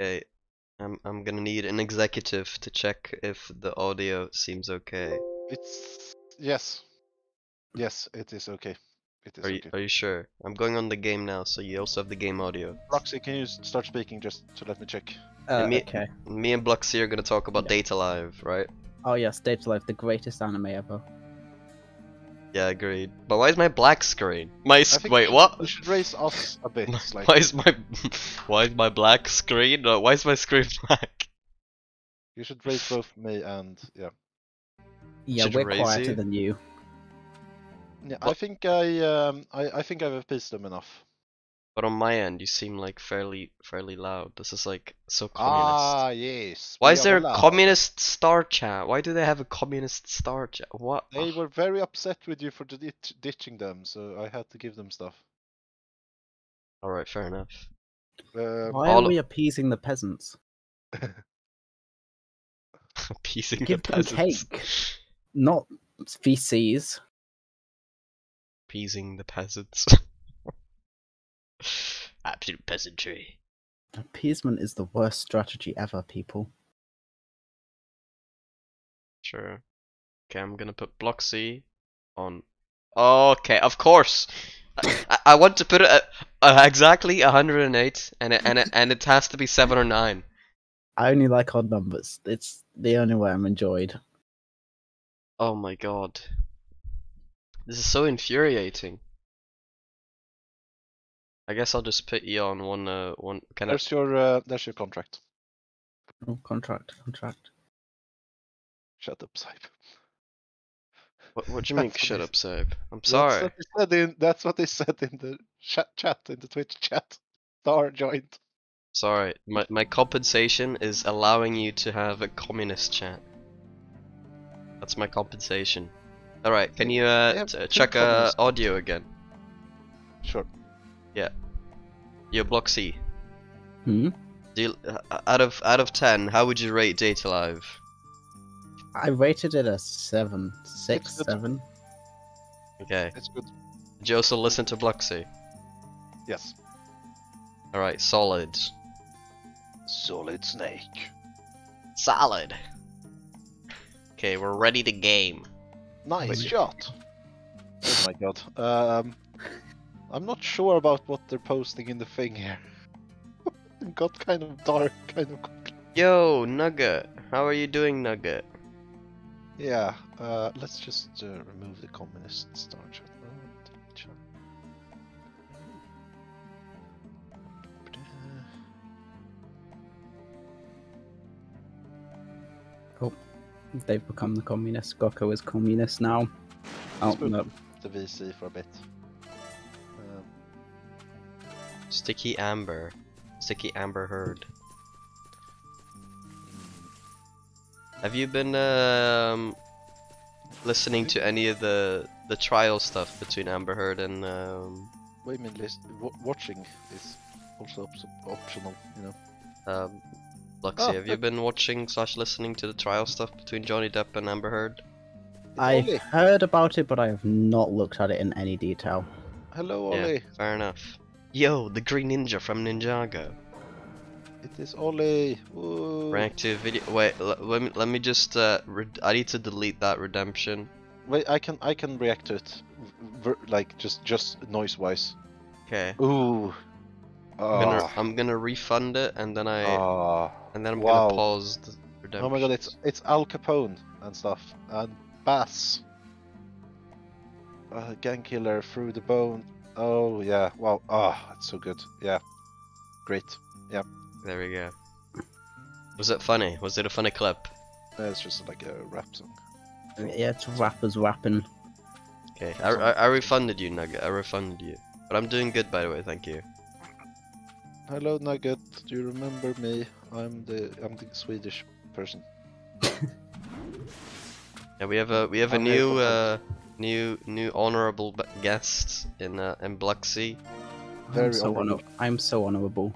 Okay, I'm I'm gonna need an executive to check if the audio seems okay. It's yes, yes, it is okay. It is Are you okay. are you sure? I'm going on the game now, so you also have the game audio. Roxy, can you start speaking just to let me check? Uh, me- okay. Me and Bluxy are gonna talk about Yeah. Date A Live, right? Oh yes, Data Life, the greatest anime ever. Yeah, agreed. But why is my black screen? My sc- wait, should- what? You should raise us a bit. why Like is my why is my black screen? Uh, why is my screen black? you should raise both me and yeah. Yeah, Should we're quieter you? than you. Yeah, I think I um I I think I've appeased them enough. But on my end, you seem like fairly fairly loud. This is like so communist. Ah yes. Why we is there a allowed. communist star chat? Why do they have a communist star chat? What? They were very upset with you for the ditch- ditching them, so I had to give them stuff. Alright, fair enough. Uh, Why all are of- we appeasing the peasants? Appeasing Give the them peasants. cake. Not feces. Appeasing the peasants. Absolute peasantry. Appeasement is the worst strategy ever, people. Sure. Okay, I'm gonna put block C on. Okay, of course. I, I- I want to put it at uh, exactly 108, and it, and it, and it has to be seven or nine. I only like odd numbers. It's the only way I'm enjoyed. Oh my god. This is so infuriating. I guess I'll just put you on one uh one kind of there's your uh, there's your contract. Oh, contract, contract. Shut up, Sype. what, what do you mean shut up Sabe? I'm That's sorry. what, in, that's what they said in the chat, chat in the Twitch chat. Star joined. Sorry. My my compensation is allowing you to have a communist chat. That's my compensation. Alright, can you uh have t- two check uh audio again? Sure. Your Bloxy. Hmm? Do you, uh, out of out of ten, how would you rate Date A Live? I rated it a seven, six, seven. Okay. It's good. Did you also listen to Bloxy? Yes. Alright, solid. Solid Snake. Solid. Okay, we're ready to game. Nice Wait. shot. Oh my god. Um, I'm not sure about what they're posting in the thing here. it got kind of dark, kind of quickly. Yo, Nugget. How are you doing, Nugget? Yeah. Uh, let's just uh, remove the communist star chat. Delete chat. They've become the communist. Gocco is communist now. Oh, Let's move no. the VC for a bit. Sticky Amber. Sticky Amber Heard. Have you been um, listening to any of the the trial stuff between Amber Heard and um, wait a minute, list. W- watching is also op- optional, you know. um, Luxy? Oh, have you been watching slash listening to the trial stuff between Johnny Depp and Amber Heard? I've heard about it, but I have not looked at it in any detail. Hello, Yeah. Fair enough. Yo, the Green Ninja from Ninjago. It is. Woo. Rank to video. Wait, let me let me just. Uh, I need to delete that redemption. Wait, I can I can react to it, v- v- like just just noise wise. Okay. Ooh. I'm gonna Ah. I'm gonna refund it and then I Ah. and then I'm wow. gonna pause the redemption. Oh my god, it's it's Al Capone and stuff and Bass. Uh, gang killer through the bone. Oh yeah. Wow. Ah, it's so good. Yeah. Great. Yeah. There we go. Was it funny? Was it a funny clip? It's just like a rap song. Yeah, it's rappers rapping. Okay. I, I, I refunded you, Nugget. I refunded you. But I'm doing good, by the way. Thank you. Hello Nugget. Do you remember me? I'm the I'm the Swedish person. Yeah, we have a we have a I'm very new uh content. New new honorable guests in uh, in Bluxy. Very I'm so, honorable. honor- I'm so honorable.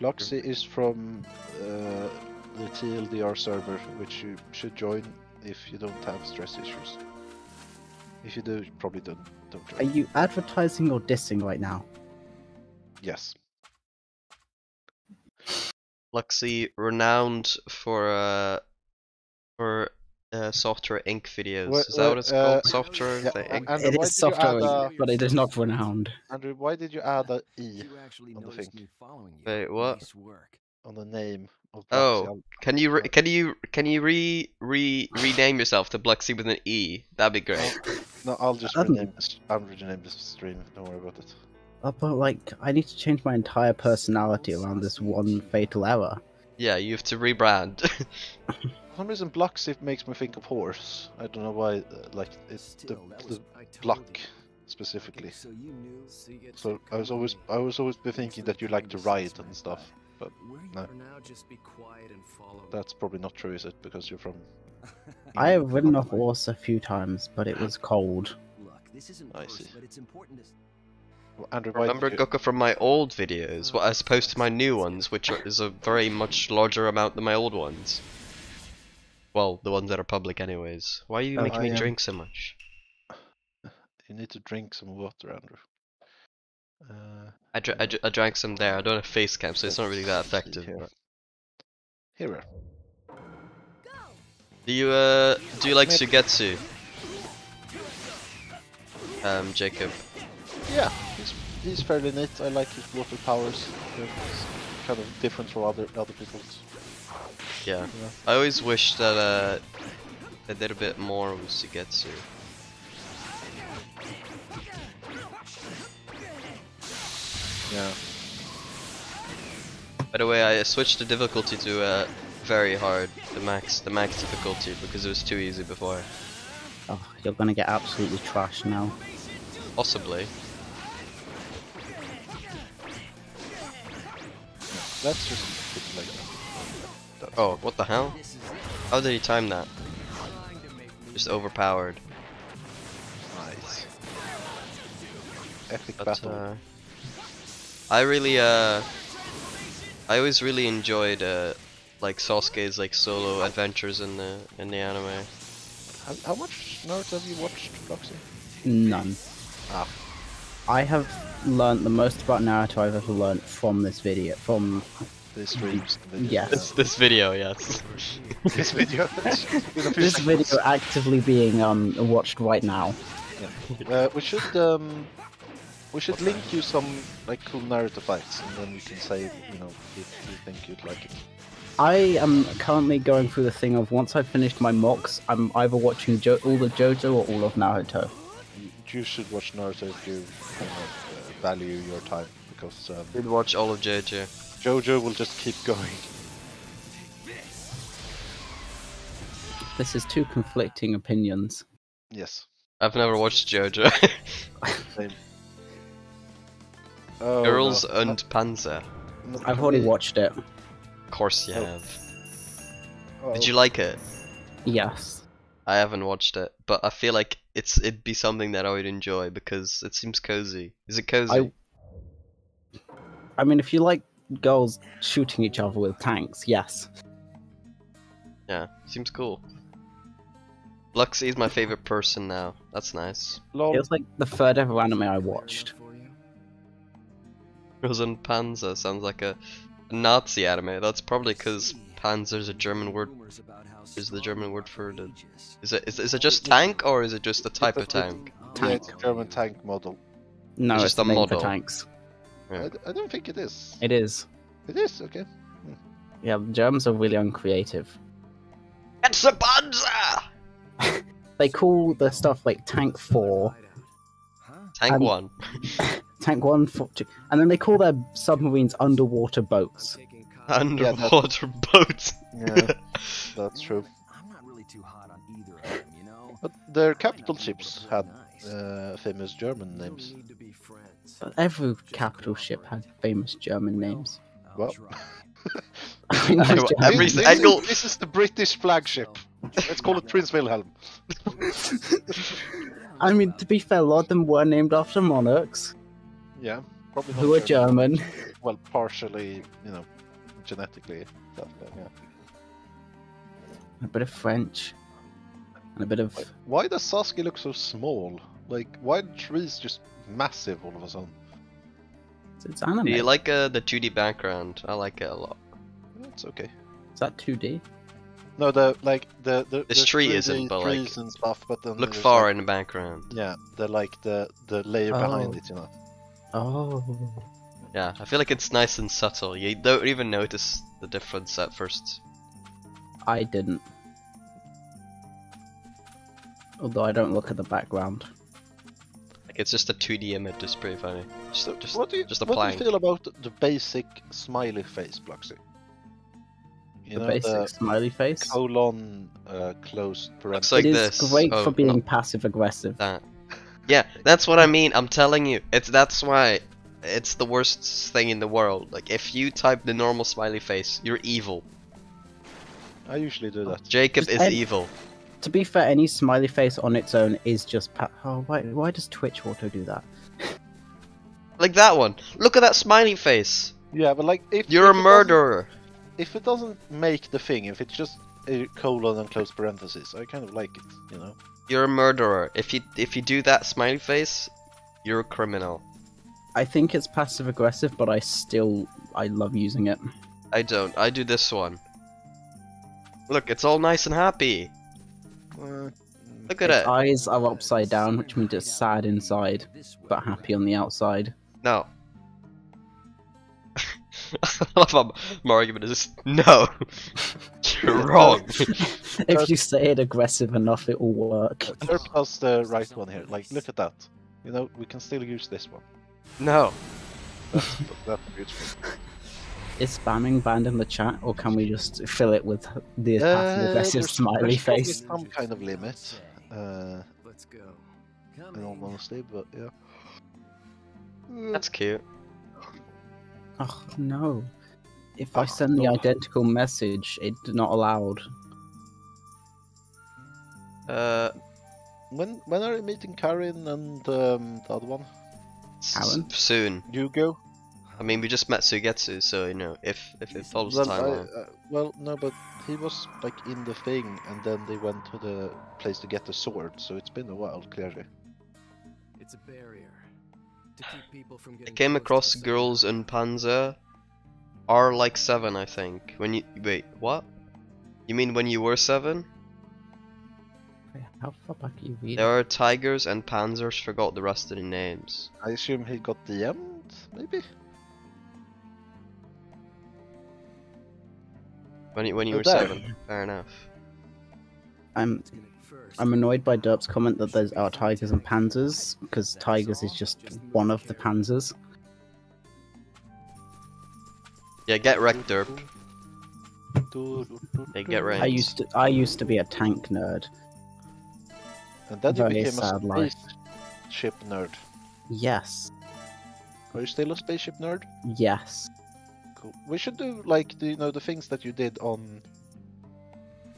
Bloxy is from uh, the TLDR server, which you should join if you don't have stress issues. If you do, you probably don't don't Are you advertising or dissing right now? Yes. Luxy, renowned for uh for uh, software Inc. videos. Wha- is that what it's uh, called? Software yeah, the Inc. Andrew, it why is did you add software, a- but it is not renowned. Andrew, why did you add a E You actually on the noticed thing. following you. Wait, what? Nice work. on the name of Oh. Bloxy? Can you re- can you can you re re rename yourself to Bluxy with an E? That'd be great. No, I'll just Um, rename this. I'll rename this stream. Don't worry about it. Uh, but like, I need to change my entire personality around this one fatal error. Yeah, you have to rebrand. For some reason, Bloxy makes me think of horse. I don't know why. Uh, like it's the, Still, the was, I told block you. specifically. Okay, so you knew. So, you So I was always. I was always be thinking that you like to ride and stuff. But no. now, just be quiet and follow. that's probably not true, is it? Because you're from. I have ridden a horse a few times, but it was cold. Look, this isn't I see. but it's important to. Andrew, Remember did. Goku from my old videos, well, as opposed to my new ones, which are, is a very much larger amount than my old ones. Well, the ones that are public, anyways. Why are you Oh, making I me am- drink so much? You need to drink some water, Andrew. Uh, I, dr- I, dr- I drank some there. I don't have face cam, so it's not really that effective. Here. Here. Do you uh do you like. Suigetsu? Um, Jacob. Yeah, he's he's fairly neat. I like his water powers. They're kind of different from other other people's. Yeah. Yeah. I always wish that uh they did a bit more with Suigetsu. Yeah. By the way, I switched the difficulty to uh very hard, the max the max difficulty because it was too easy before. Oh, you're gonna get absolutely trashed now. Possibly. Let's just like. That's Oh, what the hell? How did he time that? trying to make me Just overpowered. nice. Epic But battle. uh, I really uh, I always really enjoyed uh, like Sasuke's like solo adventures in the in the anime. How, how much Naruto have you watched, Roxy? None. Ah. I have learnt the most about Naruto I've ever learnt from this video. From The streams. Yes. This this video, yes. this video. In a few this video actively being um watched right now. Uh, we should um, we should link you some like cool Naruto fights, and then you can say you know if you think you'd like it. I am currently going through the thing of once I've finished my mocks, I'm either watching jo- all the JoJo or all of Naruto. You, you should watch Naruto if you kind of uh, value your time, because um, Did watch all of JoJo. JoJo will just keep going. This is two conflicting opinions. Yes. I've never watched JoJo. Same. Oh, Girls no. and Panzer. I've for already watched it. Of course you Oh. have. oh, Did you like it? Yes. I haven't watched it, but I feel like it's it'd be something that I would enjoy because it seems cozy. Is it cozy? I mean, if you like girls shooting each other with tanks, yes. Yeah, seems cool. Luxy is my favorite person now. That's nice. Lol. It was like the third ever anime I watched. for you. Girls Panzer sounds like a Nazi anime. That's probably because Panzer's a German word. Rumors about how Is the German word for the- Is it is, is it just tank or is it just a type of It's a- tank? Yeah, Tank. it's a German tank model. No, It's it's, just the a name model. for tanks. Yeah. I, d- I don't think it is. It is. It is okay. Yeah, the Germans are really uncreative. It's a Panzer! They call the stuff like Tank 4, Tank Um, 1. Tank 1, 4, 2, and then they call their submarines underwater boats. I'm taking. Underwater boat. Yeah, that's true. I'm not really too hot on either of them, you know. But their capital ships had uh, famous German names. Every capital ship had famous German names. I'll Well. try. I mean, I those will- German- every this, this Is, this is the British flagship. Let's call it oh. Prince Wilhelm. I mean, to be fair, a lot of them were named after monarchs Yeah, probably not who are German. Well, partially, you know, genetically. Stuff, uh, yeah. A bit of French, and a bit of. Why- Why does Sasuke look so small? Like, why are the trees just massive all of a sudden? It's anime. Do you like uh, the 2D background? I like it a lot. It's okay. Is that 2D? No, the like the the This the tree isn't, but, like, trees and stuff. But then Look far like- in the background. Yeah, the like the the layer behind Oh. it, you know. Oh. Yeah, I feel like it's nice and subtle. You don't even notice the difference at first. I didn't. Although I don't look at the background. Like it's just a 2D image. It's pretty funny. Just, So, just, what do you just a what do you feel about the basic smiley face, Bloxy? You the know, basic the smiley face. colon uh, closed Looks parenthesis. like it is this. great Oh, for being no. passive aggressive. that. Yeah, that's what I mean. I'm telling you. It's that's why it's the worst thing in the world. Like if you type the normal smiley face, you're evil. I usually do that. Jacob Just is end- evil. To be fair, any smiley face on its own is just pa- oh why why does Twitch auto do that? Like that one. Look at that smiley face. Yeah, but like if You're a if it doesn't- murderer. If it doesn't make the thing, if it's just a colon and close parenthesis, I kind of like it. You know. You're a murderer. If you if you do that smiley face, you're a criminal. I think it's passive aggressive, but I still I love using it. I don't. I do this one. Look, it's all nice and happy. Uh, Look at Its it. eyes are upside down, which means it's sad inside, but happy on the outside. No. I love how my argument is no. You're wrong. if you say it aggressive enough, it will work. Derp does the right one here. Like, look at that. You know, we can still use this one. no. That's, that's beautiful. Is spamming banned in the chat, or can we just fill it with the Uh, passive aggressive there's- smiley there's face? Some kind of limit. Uh, Let's go. Come in all honesty, but yeah. That's cute. Oh no! If I Oh, send the identical message, it's not allowed. Uh, When when are you meeting Karin and um, the other one? Alan? soon. Yugo? I mean, we just met Suigetsu, so you know, if if it follows Well, the I, uh, well, no, but he was like in the thing, and then they went to the place to get the sword. So it's been a while, clearly. It's a barrier to keep people from getting. I came across girls in Panzer are like seven, I think. When you wait, what? You mean when you were seven? How far back you reading? There are tigers and panzers. Forgot the rest of the names. I assume he got DM'd, maybe. When you when you Oh, were there. seven. Fair enough. I'm It's gonna be first. I'm annoyed by Derp's comment that there's are tigers and panzers because tigers is just one of the panzers. Yeah, get wrecked, derp. Hey, get wrecked. I used to I used to be a tank nerd. And then you Very became a sad life. spaceship nerd. Yes, Are you still a spaceship nerd? yes. Cool. We should do like the you know the things that you did on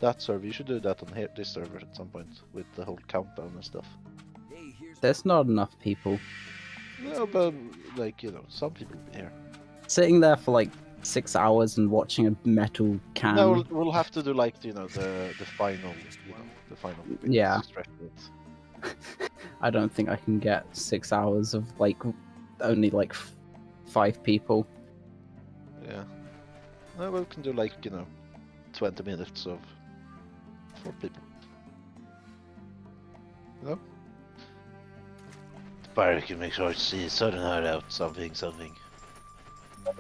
that server. You should do that on here this server at some point with the whole countdown and stuff. There's not enough people No, but like you know, some people here. sitting there for like six hours and watching a metal can. no, we'll, we'll have to do like you know the the final, you know, the final. Yeah. I don't think I can get six hours of like only like f- five people. Yeah. No, we can do like you know, twenty minutes of four people. No. Barry can make sure to see sudden heart out something something.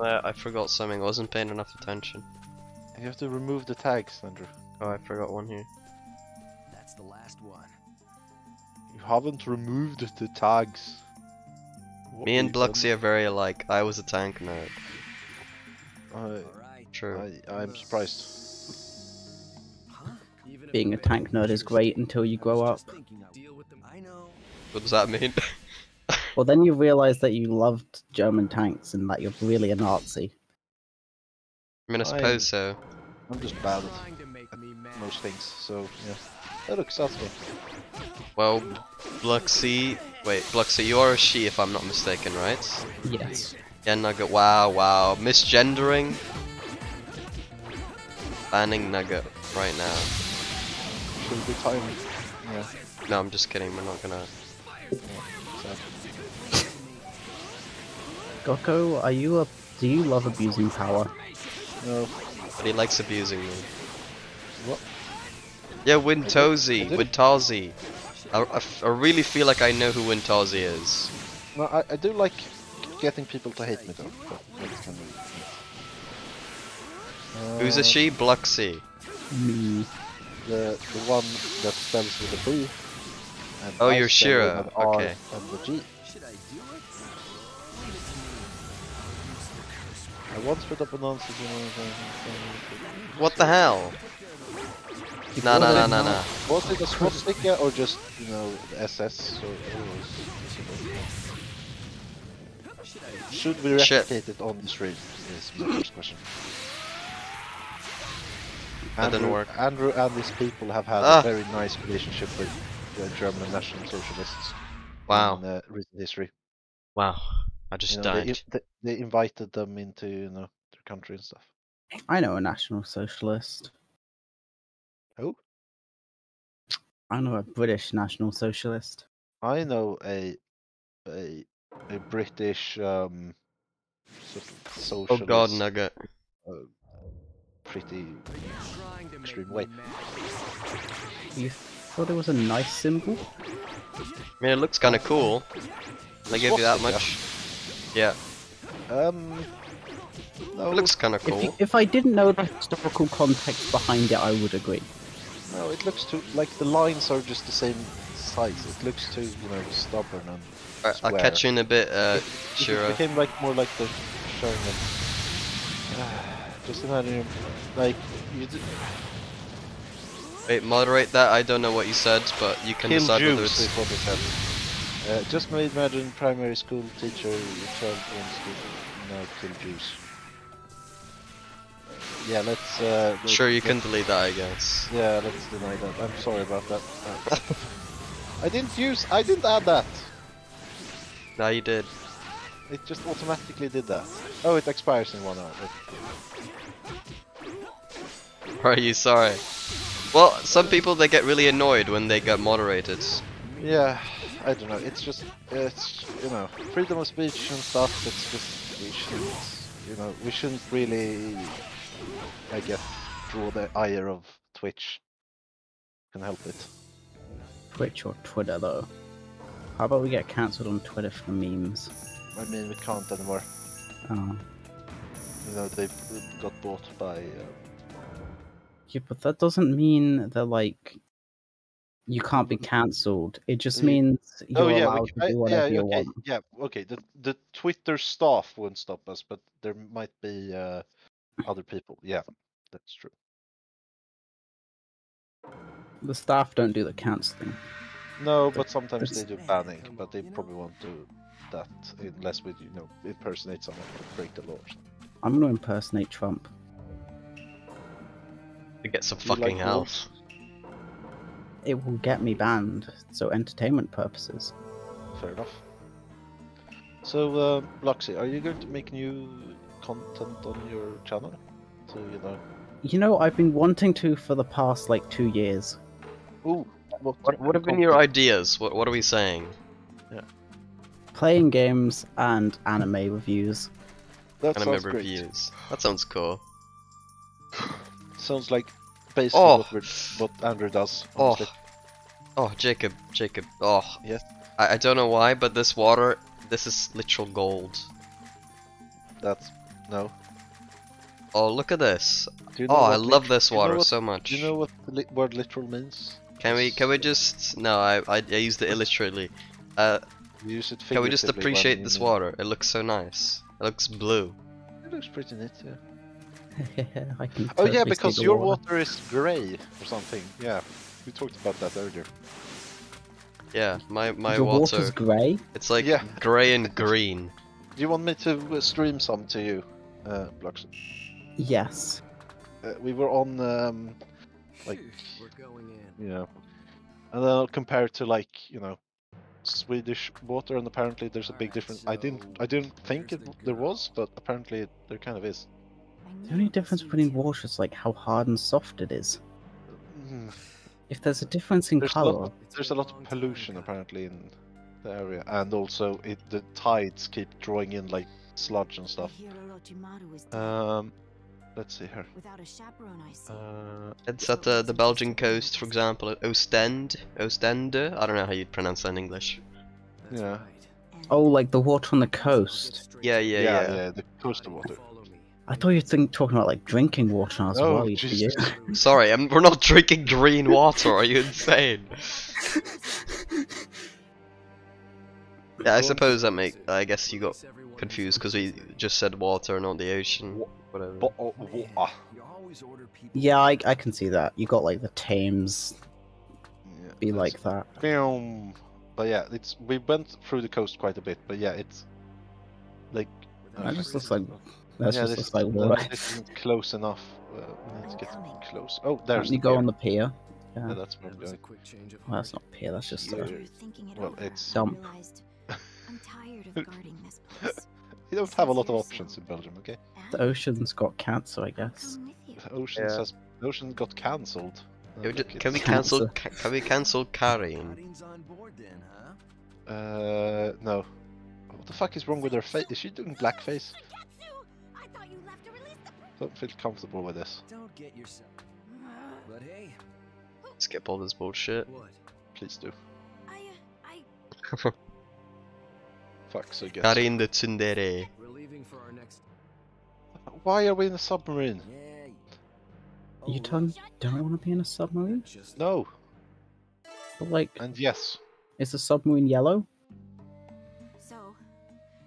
Uh, I forgot something. I wasn't paying enough attention. You have to remove the tags, Andrew. Oh, I forgot one here. that's the last one. You haven't removed the tags. What Me and reason? Bluxy are very alike. I was a tank nerd. I, All right. True. I, I'm surprised. Huh? Even if Being a tank nerd is great until you grow up. just thinking I'll Deal with them. I know. What does that mean? Well, then you realize that you loved German tanks and that you're really a Nazi. I mean, I I'm- suppose so. I'm just bad at Trying to make me mad. most things, so yeah. That looks awesome. Well, Bluxy. Wait, Bluxy, you are a she if I'm not mistaken, right? Yes. Yeah, Nugget. Wow, wow. Misgendering. Banning Nugget right now. Should be time. Yeah. No, I'm just kidding. We're not gonna. Sad. Gocco, are you a? Do you love abusing power? No, but he likes abusing me. What? Yeah, I Wintozy, did- Wintozy. I, I f- I really feel like I know who Wintozy is. No, I, I do like getting people to hate me though. But that's kind of, Who's a she? Bluxy. Me. The the one that spells with a B. And Oh, I you're spell Shira, with an R okay. And the G. Should I do it? I once put up an answer. What the hell? No, no, no, no, no. Was it a swastika or just you know the SS or? or Should we Shit. replicate it on the stream? Is my first question. That didn't Andrew- work. Andrew and his people have had Ah. a very nice relationship with the German National Socialists Wow. in uh, recent history. Wow. I just You know, they, died. they, they invited them into you know their country and stuff. I know a national socialist. Who? I know a British national socialist. I know a a a British um sort Oh god, Nugget. uh, pretty Extreme make way. You thought it was a nice symbol? I mean, it looks kind of cool. I give you that much. Yeah, Um, no, it looks kind of If, you, cool. if I didn't know the historical context behind it, I would agree. no, it looks too like the lines are just the same size. It looks too, you know, stubborn and. Alright, I'll catch you in a bit, uh, It- it became like more like the Sherman. just imagine, like you d- Wait, moderate that. I don't know what you said, but you can kill decide whether Jews it's. is what said. Uh, just ma- imagine primary school teacher, child wants to now kill Jews. Yeah, let's. Uh, let- Sure, you can delete that, I guess. Yeah, let's deny that. I'm sorry about that. I didn't use. I didn't add that. No, you did. It just automatically did that. Oh, it expires in one hour. Are you sorry? Well, some people they get really annoyed when they get moderated. Yeah, I don't know. It's just, it's you know, freedom of speech and stuff. It's just we shouldn't, you know, we shouldn't really, I guess, draw the ire of Twitch. Can help it. Twitch or Twitter, though. How about we get cancelled on Twitter for memes? I mean, we can't anymore. Oh. You know, they got bought by. Uh, Yeah, but that doesn't mean that, like, you can't be cancelled. It just means you're oh yeah, allowed we, to do whatever yeah, you okay, want. yeah, okay. The the Twitter staff won't stop us, but there might be uh, other people. Yeah, that's true. The staff don't do the cancelling. No, but sometimes they do banning, but they probably won't do that unless we, you know, impersonate someone to break the law. I'm gonna impersonate Trump. To get some Do you like fucking health. It will get me banned, so entertainment purposes. Fair enough. So, uh, Bloxy, are you going to make new content on your channel? So you know. You know, I've been wanting to for the past like two years. Ooh, what, What, what have been your ideas? What, what are we saying? Yeah. Playing games and anime reviews. That Anime sounds great. reviews. That sounds cool. Sounds like basically Oh. what, what Andrew does. Oh, honestly. oh, Jacob, Jacob. Oh, Yes. I, I don't know why, but this water, this is literal gold. That's no. Oh, look at this. You know Oh, I love this do you know water what- so much. Do you know what the li- word literal means? Can we, can we just? No, I, I, I used it illustrately. Uh, use it can we just appreciate this water? It looks so nice. It looks blue. It looks pretty neat, yeah. I Oh yeah, totally see because your water. water is grey or something. Yeah, we talked about that earlier. Yeah, my my Your water. water's grey. It's like Yeah. grey and green. Do you want me to uh, stream some to you, uh, Blux? Yes. Uh, we were on, um, like, We're going in. You know, and then I'll compare it to like, you know, Swedish water, and apparently there's a big difference. I didn't, I didn't think it, there was, but apparently there kind of is. The only difference between water is like how hard and soft it is. Mm, If there's a difference in There's a color, lot, there's a lot of pollution apparently in the area, and also it the tides keep drawing in like sludge and stuff. Um, let's see here. Without a chaperone, I see. Uh, it's at the, the Belgian coast, for example, at Ostend. Ostende? I don't know how you'd pronounce that in English. That's Yeah. right. Oh, like the water on the coast. straight Yeah, yeah, the yeah. yeah, the coastal water. I thought you were think, talking about like drinking water as Oh, well. you Jesus. Sorry, I'm, we're not drinking green water. Are you insane? Yeah, I suppose that make. I guess you got confused because we just said water, not the ocean. Whatever. Bo- oh, water. You always order people Yeah, I, I can see that. You got like the Thames Yeah, be that's- like that. Boom. But yeah, it's we went through the coast quite a bit, but yeah, it's like That uh, just looks like that yeah, just this, like water. this isn't close enough. Uh, we need get close. Oh, there's You the go pier. on the pier. Yeah, Yeah. that's where That I'm was a going. quick change of Well, that's not pier. That's just Yeah. a. After Well, it's- Dump. realized I'm tired of guarding this place. You don't have a lot of options in Belgium, okay? The ocean's got cancer, I guess. Come with you. The ocean Yeah. says the ocean got cancelled. Can we, ju- can we Cancel. cancel? ca- Can we cancel carrying? On board then, huh? Uh, no. What the fuck is wrong with her face? Is she doing blackface? I thought you left to release the Don't feel comfortable with this. Don't get yourself. But hey, Skip all this bullshit. what? Please do. I, uh, I, Fuck, so good. Karin the tsundere. We're leaving for our next. Why are we in a submarine? You don't don't want to be in a submarine? Just No. But like, And yes. is the submarine yellow? so,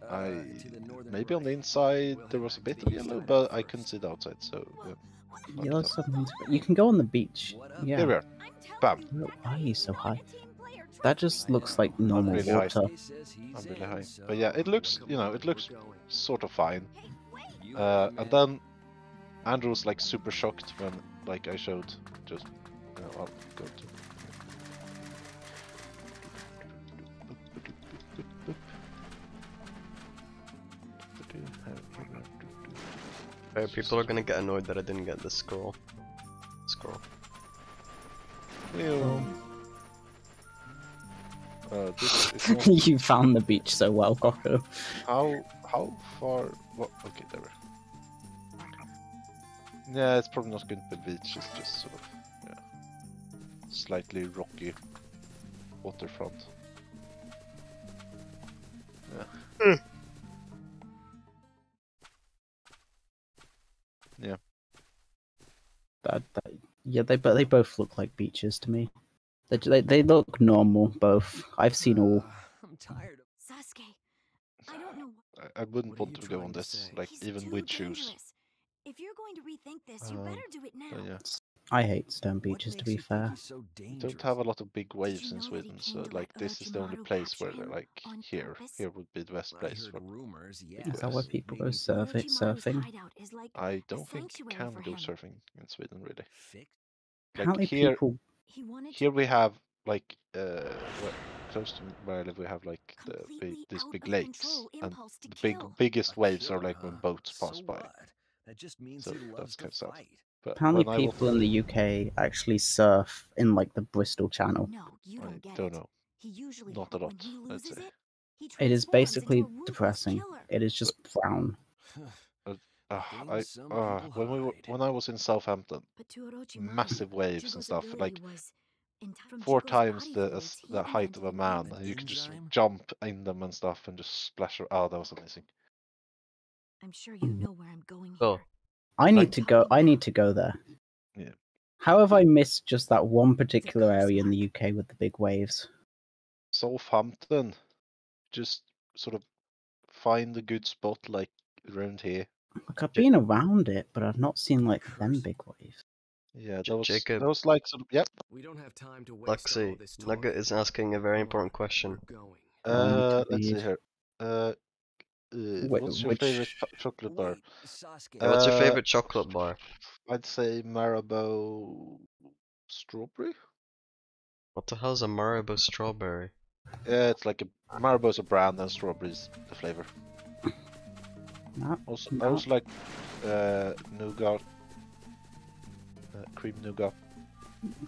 uh, I to the northern maybe on the inside We'll there was a bit of yellow, but of I course. couldn't see the outside, so yeah. Yellow that. submarines. You can go on the beach. Yeah. Here we are. Bam. Why are you so high? A team player That just looks like normal really water. He says he's I'm really high. But yeah, it looks, you know, it looks sort of fine. Hey, wait! You Uh, and then Andrew was like super shocked when like I showed just you know, I'll go to people are gonna get annoyed that I didn't get the scroll. Scroll. Ew. Uh, this not- you found the beach so well, Goku. how how far? What? Okay, there. we Yeah, it's probably not going to be beach. It's just sort of yeah, slightly rocky waterfront. Yeah. That, that, yeah, they but they both look like beaches to me. They, they they look normal both. I've seen all. Uh, I'm tired of. Sasuke, I don't know what. I, I wouldn't What want to go on trying to this, like He's even with shoes. If you're going to rethink this, you Um, better do it now. But yeah, I hate stone beaches to be fair. he's so don't have a lot of big waves in know that he Sweden, so like this is the only place where they're like here. Here would be the best place. For, rumors. Yeah. Is that where people go Maybe surf it, surfing? hideout is like I don't think you can for go surfing in Sweden really. Like Apparently, here, people. He wanted here to we have like uh where, close to where I live we have like the big completely these big lakes and the big kill. biggest waves are like when boats pass So by. what? That just means So he that's loves to kinda sad. But Apparently, when I people in the UK actually surf in like the Bristol Channel. No, you I don't get don't know. He usually Not a lot, I'd say. it, It is basically depressing. killer. It is just brown. Uh, I uh, when we were, when I was in Southampton, But to Orochimaru, massive waves and stuff, like ability was enti- from four times the fluids, the height of a man, and you could just jump in them and stuff and just splash. ar- Oh, that was amazing. I'm sure you know where I'm going here. Oh, I need Like- to go. I need to go there. Yeah. How have I missed just that one particular area in the UK with the big waves? Southampton, just sort of find a good spot like around here. Like I've been around it, but I've not seen like them big waves. Yeah, J- that was Jacob. that was like sort of yep. We don't have time to waste all Luxy, this talk. Nugget is asking a very important question. Going. I need Uh, let's see here. Uh, uh Wh- what's your which- favorite cho- chocolate bar? Wait, Sasuke. What's your Uh, favorite chocolate bar? I'd say Marabou strawberry. What the hell's a Marabou strawberry? Yeah, it's like a Marabou's a brand and strawberries the flavor. Not, Also, I No. also like uh, nougat, uh, cream nougat.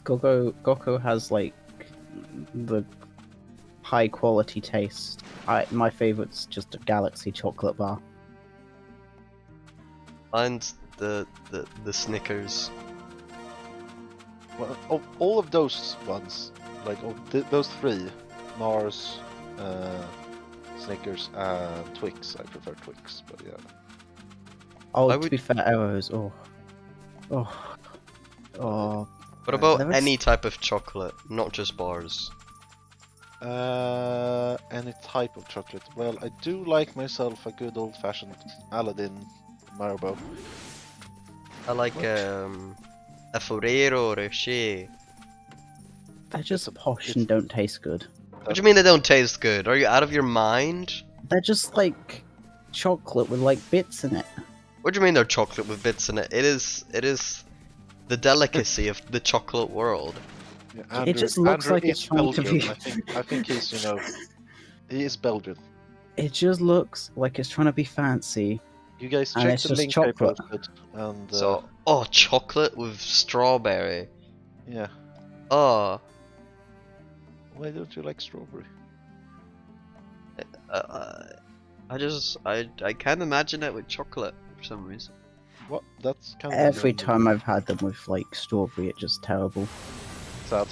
Goku Goku has like the high quality taste. I my favorite's just a Galaxy chocolate bar. And the the the Snickers. Well, of all of those ones, like of th- those three, Mars, uh, Snickers, and Twix, I prefer Twix. But yeah, Oh, I to would- be fair, arrows. Oh, oh, oh. What about there is- any type of chocolate, not just bars? uh, any type of chocolate. Well, I do like myself a good old-fashioned Aladdin Marabou. I like What? um a Ferrero Rocher. They're just posh it's- and don't taste good. What do you mean they don't taste good? Are you out of your mind? They're just like chocolate with like bits in it. What do you mean they're chocolate with bits in it? It is it is the delicacy of the chocolate world. Yeah, It just looks Andrew like it's is trying to be- I think I think he's you know he is Belgian. It just looks like it's trying to be fancy. You guys And it's the just link chocolate. I and uh, So oh chocolate with strawberry. yeah. Oh Why don't you like strawberry? uh, I just I I can't imagine it with chocolate for some reason. What? That's kind of Every time I've had them with like strawberry, it's just terrible. sad.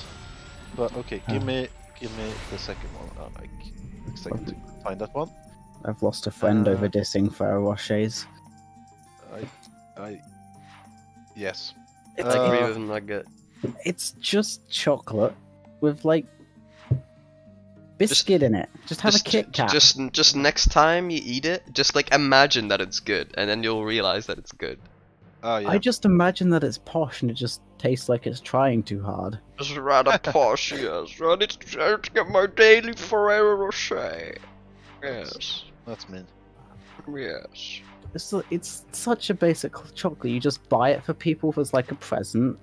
But okay, give Uh. me give me the second one. Uh, like a second to find that one. I've lost a friend Uh. over dissing Ferrero Rochers. I I yes. It's, agree Uh, with Nugget. it's just chocolate with like biscuit in it. Just have just, a Kit Kat. Just just next time you eat it, just like imagine that it's good, and then you'll realize that it's good. Oh yeah. I just imagine that it's posh and it just tastes like it's trying too hard. It's rather posh, yes. I need to, I need to get my daily Ferrero Rocher. Yes, That's mean. yes. It's it's such a basic chocolate. You just buy it for people as like a present,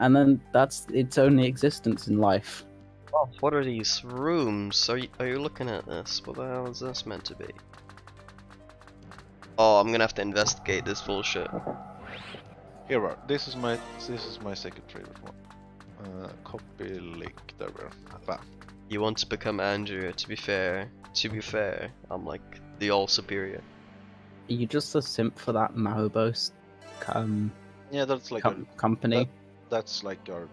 and then that's its only existence in life. Oh, what are these rooms? Are you, are you looking at this? What the hell is this meant to be? Oh, I'm gonna have to investigate this bullshit. Here we are. This is my this is my second favorite one. Uh, copy link. There we are. Bam. You want to become Andrew, to be fair. To be fair, I'm like the all superior. Are you just a simp for that Marabou's um, Yeah, that's like our, com- company? that's like our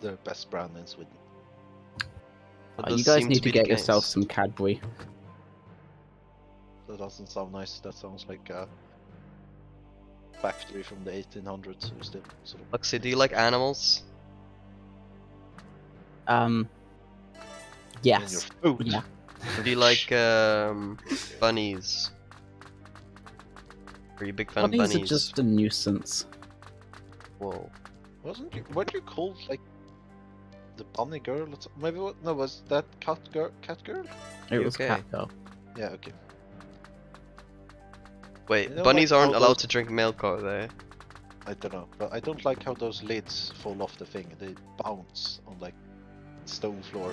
the best brand in Sweden. That Uh, you guys need to be get yourself some Cadbury. That doesn't sound nice. That sounds like a factory from the 1800s. Or still sort of. Luxy, do you like animals? Um, in yes. your food. Yeah. Do you like um, bunnies? Are you a big fan Bunnies of bunnies? are just a nuisance. Whoa. Wasn't you? Weren't you called like the bunny girl? Maybe what? No, was that cat girl? Cat girl? It was okay? cat girl. Yeah. Okay. Wait, You know, bunnies like aren't all allowed those- to drink milk, are they? I don't know, but I don't like how those lids fall off the thing. They bounce on like stone floor.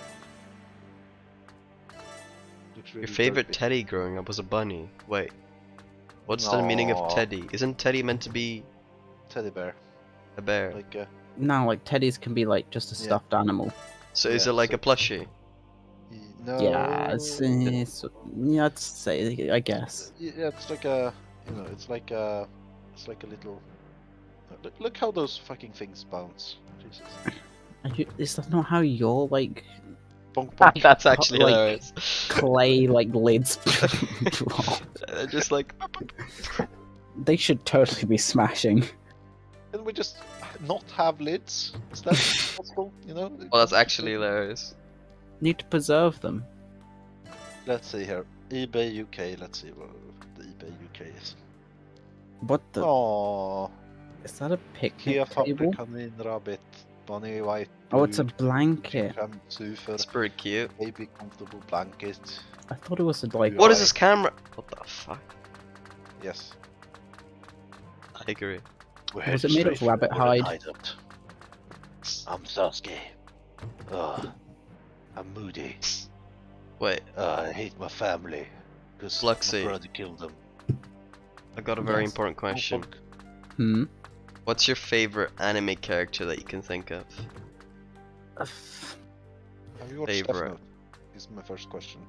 Looks Your favorite derpy. teddy growing up was a bunny. Wait. What's the meaning of teddy? Isn't teddy meant to be teddy bear? a bear? Like uh, No, like teddies can be like just a Yeah. stuffed animal. so is yeah, it like so- a plushie? no. Yeah, it's, it's yeah, I'd say I guess. Yeah, it's like a, you know, it's like a, it's like a little. Look, look how those fucking things bounce. Jesus. You- Is that not how you're like Bonk bonk. That's actually like- hilarious. clay like lids drop? They're just like They should totally be smashing. And we just not have lids? Is that possible? You know? well, that's actually hilarious. Need to preserve them. Let's see here. eBay UK. Let's see what the eBay UK is. What the? Oh, Is that a Kia picnic table? Fabric Kanin Rabbit. Bunny White. Oh, it's a Dude, blanket. Chicken Super. It's pretty cute. Baby comfortable blanket. I thought it was a, like. What is this camera? What the fuck? Yes. I agree. We're Was it made of for rabbit hide? I'm Sasuke. Uh, I'm moody. Wait, Uh, I hate my family. Because Fluxy. my brother killed them. I got a very Yes. important question. Hmm. What's your favorite anime character that you can think of? Uh, Have you watched Death Favorite. Note? Is my first question.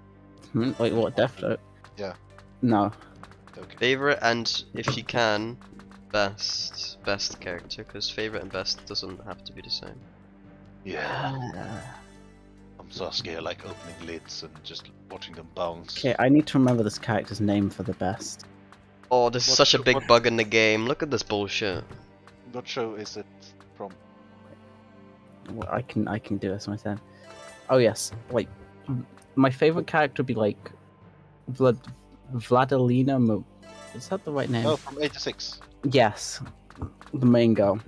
Hmm? Wait, what? Death Note? Yeah. No. Okay. Favorite, and if you can, best best character because favorite and best doesn't have to be the same. Yeah. I'm so scared, like opening lids and just watching them bounce. Okay, I need to remember this character's name for the best. Oh, this is What such a big what- bug in the game. Look at this bullshit. What show is it from? Well, I can I can do this myself. Oh yes, like my favorite character would be like Vlad Vladilena. Mo- is that the right name? Oh, from '86. Yes, the main girl.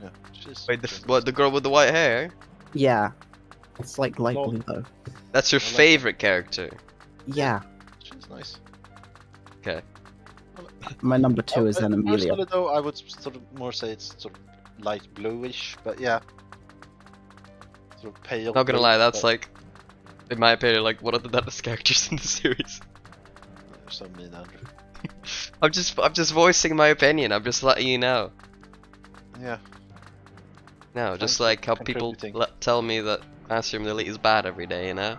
Yeah. She's Wait, the what? The girl with the white hair? Yeah, it's like light Lol. blue though. That's your like favorite character. Yeah, She's nice. Okay. my number two Uh, is uh, then Amelia. Personally, though, I would sort of more say it's sort of light bluish, but yeah. Sort of pale. Not gonna blue, lie, that's but- like, in my opinion, like one of the dumbest characters in the series. You're so mean, Andrew. I'm just, I'm just voicing my opinion. I'm just letting you know. Yeah. No, just like how people tell me that Assault Lily is bad every day, you know?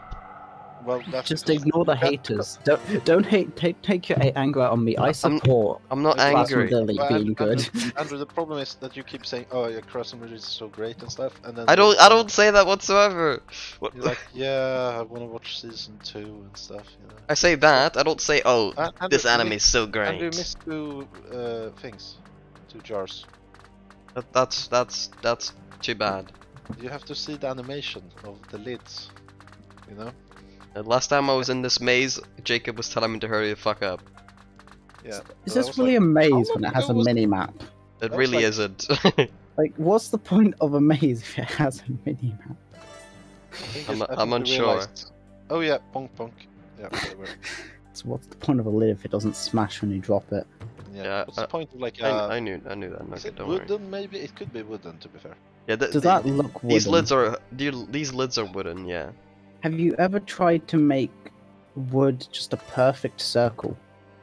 Well, that's Just because- ignore the that- haters. Don't don't hate. Take take your anger out on me. I I'm- support I'm not angry. Lily Well, being Andrew, good. Andrew, Andrew, the problem is that you keep saying, "Oh, your Crossing Bridge is so great" and stuff, and then I don't, I don't say that whatsoever. What? You're like, "Yeah, I want to watch season two and stuff." You know. I say that. I don't say, oh, An- Andrew, this anime is so great." Andrew great. missed two uh, things, two jars. That, that's, that's, that's too bad. You have to see the animation of the lids. You know. Last time I was in this maze, Jacob was telling me to hurry the fuck up. Yeah. Is so this really like, a maze when it has a mini map? It really like- isn't. Like, what's the point of a maze if it has a mini map? I think I'm it's- not- I I'm unsure. realized- Oh yeah, bonk bonk. Yeah. So what's the point of a lid if it doesn't smash when you drop it? yeah. Yeah, What's the uh, point of like? I, Uh, I knew, I knew that. is Okay, it don't worry. wooden? Maybe it could be wooden. To be fair. Yeah, th- Does the- that look wooden? these lids are, these lids are wooden. Yeah. Have you ever tried to make wood just a perfect circle?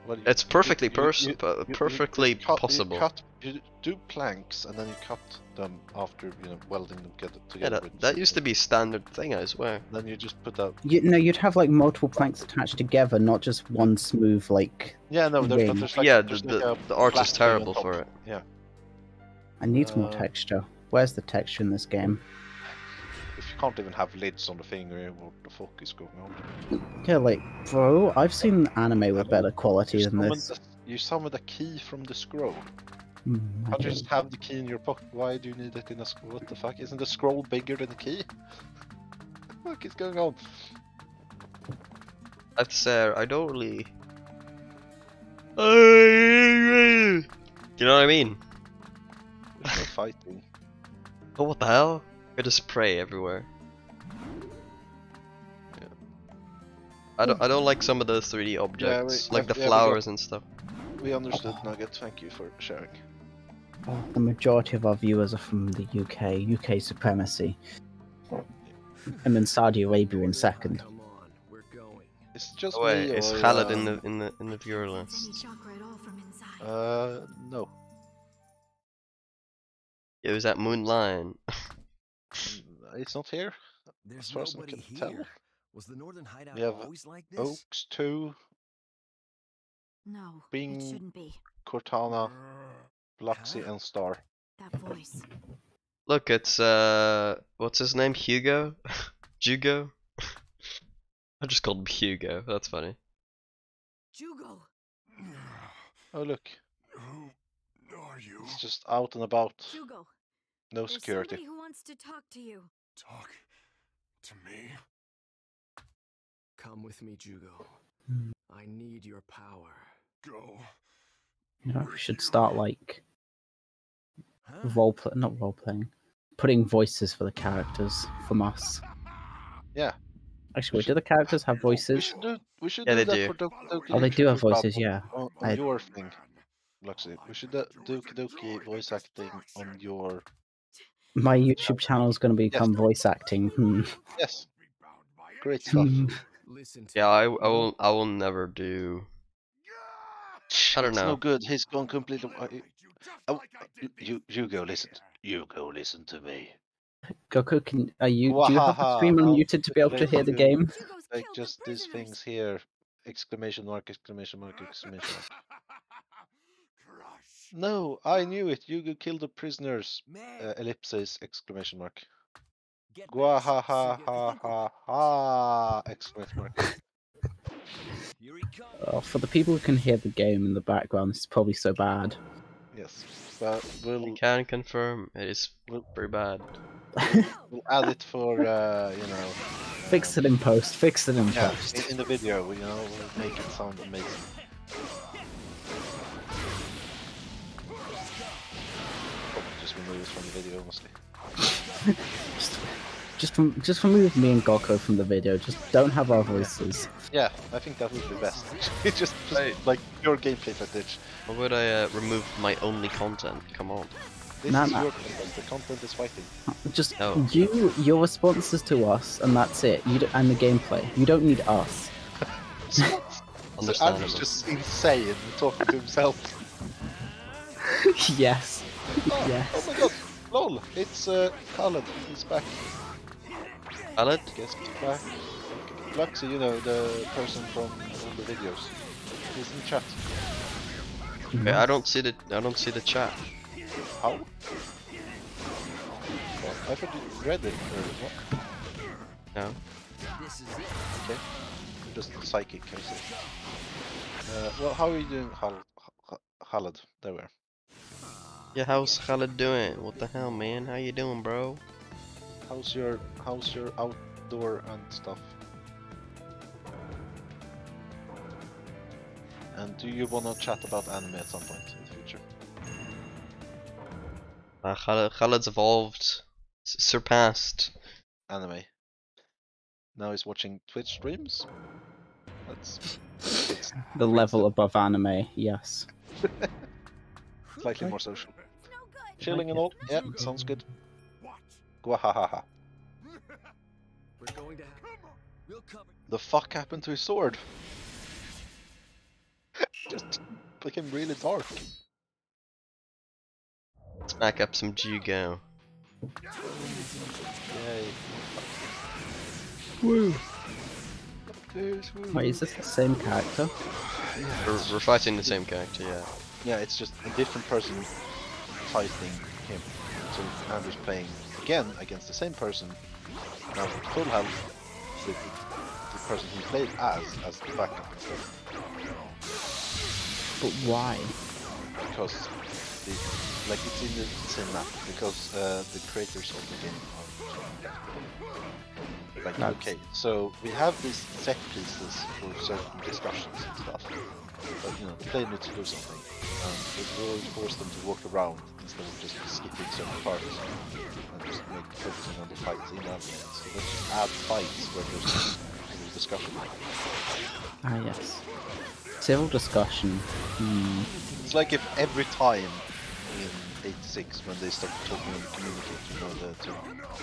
Well, you- It's perfectly you- pers- you- per- you- you perfectly cut- possible. You cut, you do planks and then you cut them after you know welding them together. Yeah, that, that used to be standard thing, I swear. Then you just put a. You no, you'd have like multiple planks attached together, not just one smooth like. Yeah, no, there, but Ring. there's like yeah, the, there's the, like a the art is terrible for it. Yeah. I need more Uh, texture. Where's the texture in this game? If you can't even have lids on the thing. what the fuck is going on? Yeah, like, bro, I've seen anime with better quality You than this. the- You summon the key from the scroll. Mm, I Can't you just have the key in your pocket? Why do you need it in a scroll? What the fuck? Isn't the scroll bigger than the key? what the fuck is going on? I have to say, I don't really. You know what I mean? There's no fighting. Oh, what the hell? I just spray everywhere. Yeah. I don't. I don't like some of the 3D objects, like the yeah, we got- flowers and stuff. We understood, Nugget. Thank you for sharing. The majority of our viewers are from the UK. UK supremacy. And then Saudi Arabia in second. Come on, we're going. It's just Oh, wait, me is or, Khaled uh, in the in the in the viewer list? chakra at all from inside. Uh, no. It was that Moon Lion. It's not here. There's far as I nobody can tell. here. Was the northern hideout We have always like this? Oaks 2, no, Bing. it shouldn't be. Cortana, Blucksey, Huh? and Star. That voice. Look, it's uh, what's his name? Hugo, Jugo. I just called him Hugo. That's funny. Jugo! Oh, look. Who are you? It's just out and about. Jugo! No There's security. somebody who wants to talk to you. Talk to me? Come with me, Jugo. Hmm. I need your power. Go. You know, we should start like Huh? role play, not role playing, putting voices for the characters from us. Yeah. Actually, wait, do the characters have We voices? should do. We should Yeah, do they do. Doki Doki Oh, they do have voices, yeah. On, on I- your thing, Blucksey. We should do Doki Doki voice acting on your. My YouTube channel is going to become voice acting. Hmm. Yes. Great stuff. Listen to Yeah. I I will I will never do. I don't It's no good. He's gone completely. you Oh, I you, you, you go listen. You go listen to me. Goku, can are you? Do you have the Wahaha, stream I'll unmuted to be able to hear the game? Like just these things here. Exclamation mark! Exclamation mark! Exclamation mark! Crush. No, I knew it. Jugo killed the prisoners. Uh, ellipsis exclamation mark. get Gwa back ha ha you get the ha ha ha exclamation mark. Here he comes. Oh, for the people who can hear the game in the background, this is probably so bad. Yes, but we'll I can confirm it is Well- pretty bad. we'll add it for uh, you know. Fix um, it in post. Fix it in Yeah, post. in, in the video, you know, we'll make it sound amazing. Just remove it from the video, mostly. Just, just, rem- just remove me and Gocco from the video. Just don't have our voices. Yeah, I think that would be best. just, just Right. like your gameplay footage. Why would I uh, remove my only content? Come on. This Nah, is nah. your content. The content is fighting. Just No. you, your responses to us, and that's it. You and the gameplay. You don't need us. So Understandable. Andrew's just insane talking to himself. yes. Oh, Yes. oh my god, lol, it's uh, Khaled, he's back. Valid? Guess he's back. Luxy, you know, the person from all the videos. He's in chat. Okay, I don't see the I don't see the chat. How? Well, I thought you read it or what? No. This is it. Okay. You're just psychic, I see. Uh, well, how are you doing, Hal- H- Khaled? There we are. Yeah, how's Khaled doing? What the hell, man? How you doing, bro? How's your how's your outdoor and stuff? And do you wanna chat about anime at some point in the future? Uh, Khaled, Khaled's evolved, surpassed. Anime. Now he's watching Twitch streams. That's it's The level above anime. Yes. slightly more social. No. Chilling and all. Yeah, sounds good. What? Gwahahaha. We're going to have. We'll. The fuck happened to his sword? Just became really dark. Smack up some Jugo. Yay. Woo. Yes, woo. Wait, is this the same character? We're, we're fighting the same character, yeah. Yeah, it's just a different person fighting him. So Andrew's playing again against the same person. Now full health. The, the person he played as as the backup instead. But why? Because the, like it's in the same map. Because uh, the creators of the game are like okay. So we have these set pieces for certain discussions and stuff. But you know, the player needs to do something. And it we always force them to walk around instead of just skipping certain parts and just like focusing on the fights in way. So let's just add fights where there's there's discussion. Ah, yes. Civil discussion. Hmm. It's like if every time in 86 when they start talking and communicate, you know, the two,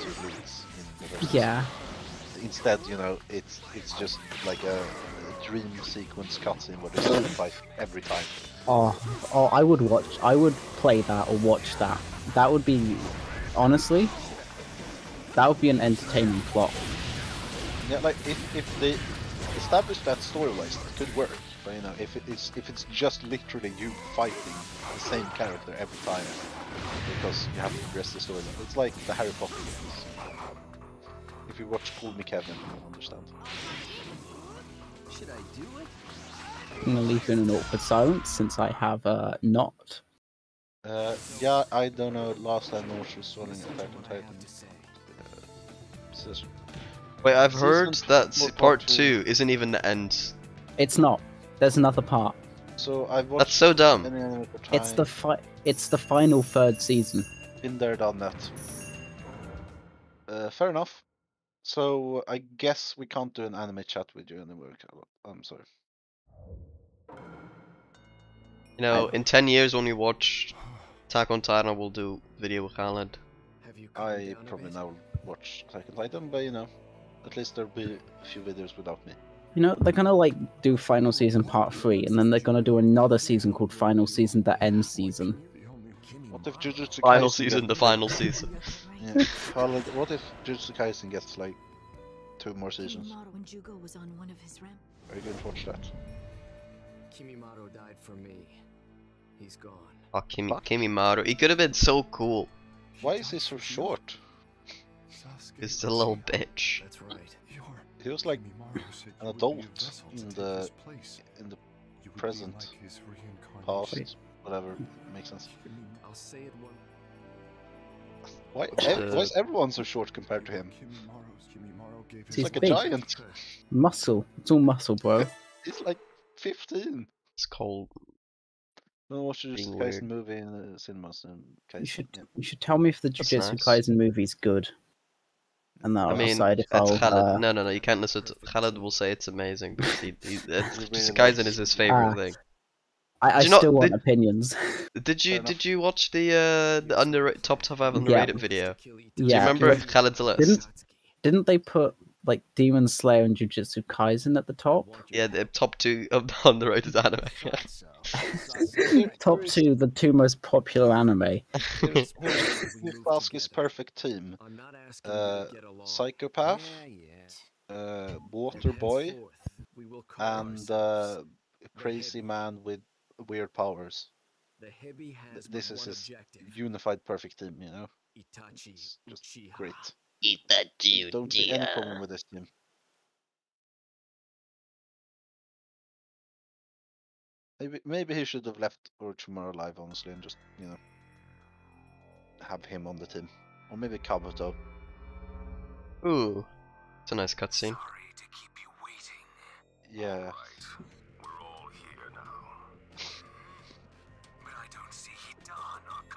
two leads in the. Yeah. Instead, you know, it's it's just like a dream sequence cutscene where they start fight every time. Oh, oh, I would watch. I would play that or watch that. That would be, honestly, that would be an entertaining plot. Yeah, like if, if they establish that story-wise, it could work. But you know, if it is if it's just literally you fighting the same character every time because you have to progress the story, it's like the Harry Potter games. If you watch Call Me Kevin, you'll understand. Should I do it? I'm gonna leave you in an awkward silence since I have uh, not. Uh, yeah, I don't know. Last I know, she was swelling This is Attack on I Titan. have to say. Session. Wait, I've Season heard that part part two. two isn't even the end. It's not. There's another part. So I've watched That's so dumb. many anime for time. It's the fi- It's the final third season. Been there, done that. Uh, fair enough. So I guess we can't do an anime chat with you anymore. Carlo. I'm sorry. You know, I- in 10 years when we watch Attack on Titan, we'll do video with Khaled. Have you I probably bit? now watch Attack on Titan, but you know, at least there'll be a few videos without me. You know, they're gonna like do final season part three, and then they're gonna do another season called final season, the end season. What if Jujutsu Final season, the final season. Yeah. Khaled, what if Jujutsu Kaisen gets like two more seasons? Kimimaro when Jugo was on one of his ramp. Are you going to watch that? Kimimaro died for me. He's gone. Oh, Kimi, Fuck. Kimimaro. He could have been so cool. Why is he so short? Sasuke He's a little bitch. That's right. Your He was like Kimimaro said an you would be a adult in the place. in the You would be present, like his past, whatever makes sense. I'll say it one. Why? What's ev- why is everyone so short compared to him? Kimimaro's Kimimaro gave He's He's like a giant. Muscle. It's all muscle, bro. He's like 15. It's called. No, watch the Being Jujutsu. Kaisen movie in the cinemas. And You should yeah. you should tell me if the That's Jujutsu nice. Kaisen movie's good, and then I'll I mean, decide if that's I'll. Khaled. Uh, No, no, no. You can't listen to Khaled. Will say it's amazing because he, he, it's, really Jujutsu Kaisen is his favorite Ah. thing. I, I Do you know- still want did- opinions. Did you did you watch the uh the under top top five underrated video? Do you remember didn't- Khaled's list? didn't- Didn't they put like Demon Slayer and Jujutsu Kaisen at the top? Yeah, the top two of the underrated anime. top two, the two most popular anime. Sasuke's perfect team. I'm not asking Uh, you to get along. Psychopath, Yeah, yeah. uh, Water Boy, Henceforth, we will call and uh, crazy man with weird powers. the Hebi has This is one his objective. unified perfect team, you know? Itachi It's just Uchiha. great. Don't see any problem with this team. Maybe maybe he should have left Orochimaru alive, honestly, and just you know have him on the team, or maybe Kabuto. Ooh, it's a nice cutscene. Yeah,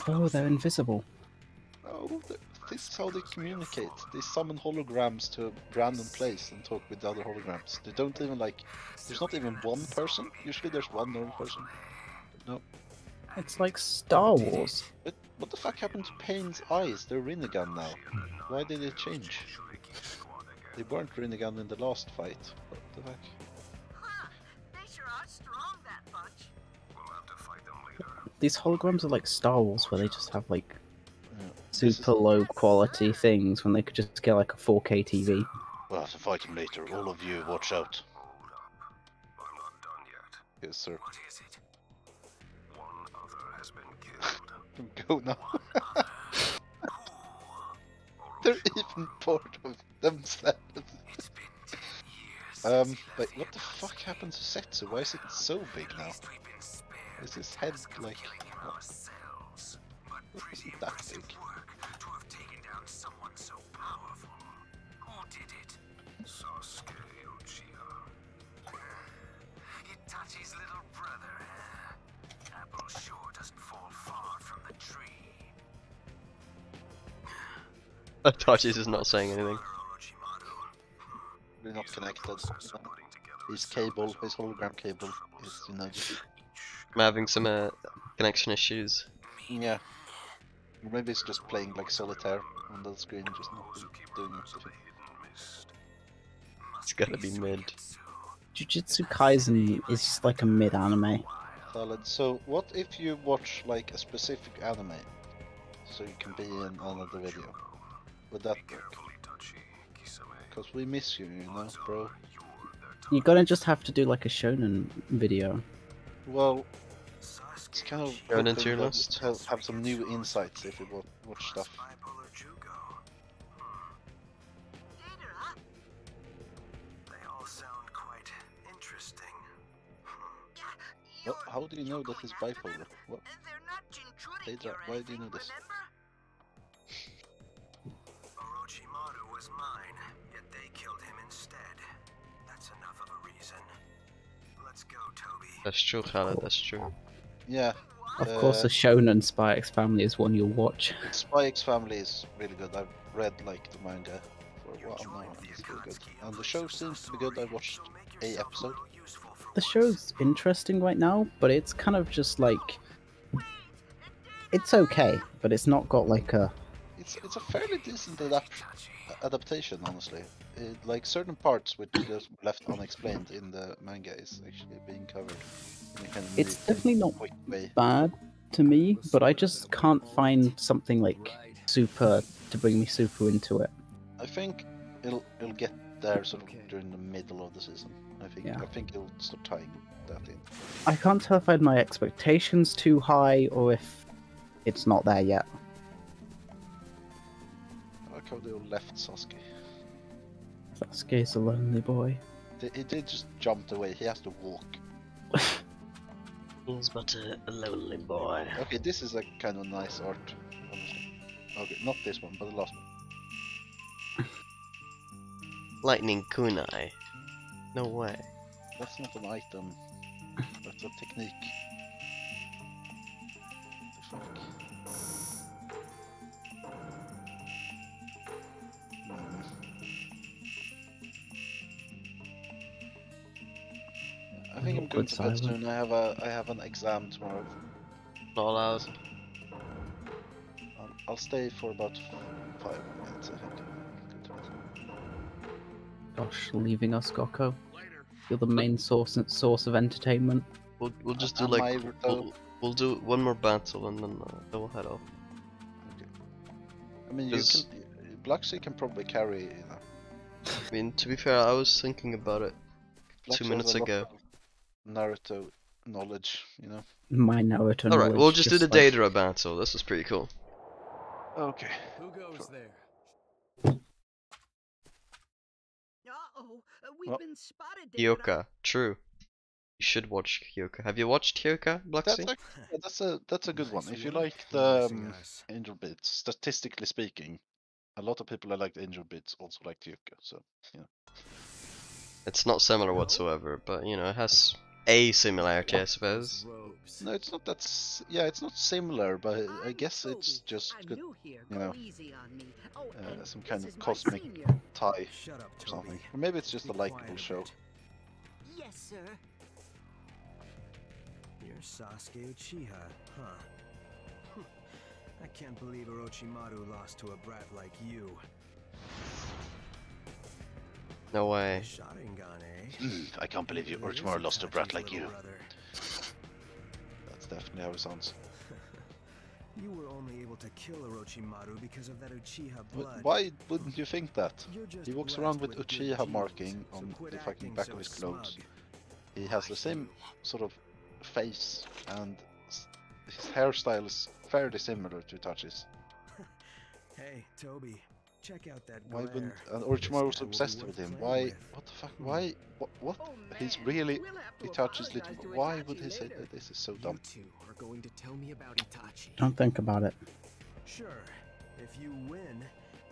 Oh, they're invisible. oh, this is how they communicate. They summon holograms to a random place and talk with the other holograms. They don't even like. There's not even one person. Usually there's one normal person. No. It's like Star Wars. But what the fuck happened to Pain's eyes? They're Rinnegan now. Why did they change? They weren't Rinnegan in the last fight. What the fuck? They sure are strong, that bunch. These holograms are like Star Wars, where they just have like Yeah. This is- super low quality things when they could just get like a 4K TV. We'll have to fight him later. All of you, watch out. Yes, sir. Go now. They're even bored of themselves. Um, but what the fuck happened to Zetsu? Why is it so big now? Is his head like... What? What is it that big? Itachi's little brother. Apple sure doesn't fall far from the tree. Itachi's is not saying anything. We're not connected. His cable, his hologram cable is, you know, just... I'm having some uh, connection issues. Yeah. Or Maybe it's just playing like solitaire on the screen, just not doing anything. It's gotta be mid. Jujutsu Kaisen is just like a mid anime. Solid. So, what if you watch like a specific anime, so you can be in another video? Would that work? Because we miss you, you know, bro. You're gonna just have to do like a shonen video. Well, it's kind of Going into your list? Have, have some new insights if we wa- watch stuff. Gator, huh? They all sound quite interesting. Yeah, What, you're- how do you know that he's going after bipolar? them. What? They're not Jinchuriki Deidara, or why do you know this? Orochimaru was mine, yet they killed him instead. That's enough of a reason. Let's go, Toby. That's true, Khaled. That's true. Yeah, Of course, Uh, the shonen Spy X Family is one you'll watch. Spy X Family is really good. I've read like the manga for a while now, and it's really good. And the show seems to be good. I watched a episode. The show's interesting right now, but it's kind of just like it's okay, but it's not got like a It's it's a fairly decent adapt- adaptation, honestly. It, like certain parts which just left unexplained in the manga is actually being covered. in a kind of It's definitely not bad to me, but I just can't find something like super to bring me super into it. I think it'll it'll get there sort of during the middle of the season. I think Yeah. I think it'll start tying that in. I can't tell if I had my expectations too high or if it's not there yet. I like how they all left Sasuke. Sasuke's a lonely boy. They- He did just jumped away. He has to walk. He's but a, a lonely boy. Okay, this is a kind of nice art. Honestly. Okay, not this one, but the last one. Lightning kunai. No way. That's not an item. That's a technique. The fuck? I think I'm going to bed soon. I have a I have an exam tomorrow. Not allowed. I'll, I'll stay for about five minutes. I think. Go to bed. Gosh, leaving us, Gocco. You're the main source source of entertainment. We'll we'll just do Am like I we'll, we'll do one more battle and then uh, then we'll head off. I mean, you Is- can. Blucksey can probably carry. You know, I mean, to be fair, I was thinking about it Blucksey two has minutes a lot ago. Of Naruto knowledge, you know. My Naruto. All right, we'll knowledge just do the like- Deidara battle. This is pretty cool. Okay. Who goes there? Uh-oh, uh, we've Well, been spotted. David. Hyoka, true. You should watch Hyoka. Have you watched Hyoka, That's Blucksey? a, that's a that's a good one. If you like the convincing um, Angel Beats, statistically speaking, a lot of people that like the Angel Beats also like Yuka. So yeah. It's not similar whatsoever, but you know, it has a similarity, I suppose. No, it's not that. Yeah, it's not similar, but I I'm guess it's just good you know, easy on me. Oh, uh, some kind of cosmic senior. tie Shut up, or something. Or maybe it's just a Be likable show. Yes, sir. You're Sasuke Uchiha, huh? I can't believe Orochimaru lost to a brat like you. No way. Sharingan, eh? Mm, I can't believe you, Maybe it is Orochimaru lost a brat like you. That's definitely how it sounds. You were only able to kill Orochimaru because of that Uchiha Wh- blood. Why wouldn't you think that? He walks around with good Uchiha marking so on the fucking back so of his clothes. smug. He has the same sort of face, and his hairstyle is fairly similar to Itachi's. Hey, Toby, check out that Why wouldn't and This was guy will be obsessed with him? Why? with. What the fuck? Why? What? What? Oh, He's really we'll Itachi's little. to Why would he say that? This is so You dumb. two are going to tell me about Itachi. Don't think about it. Sure, if you win,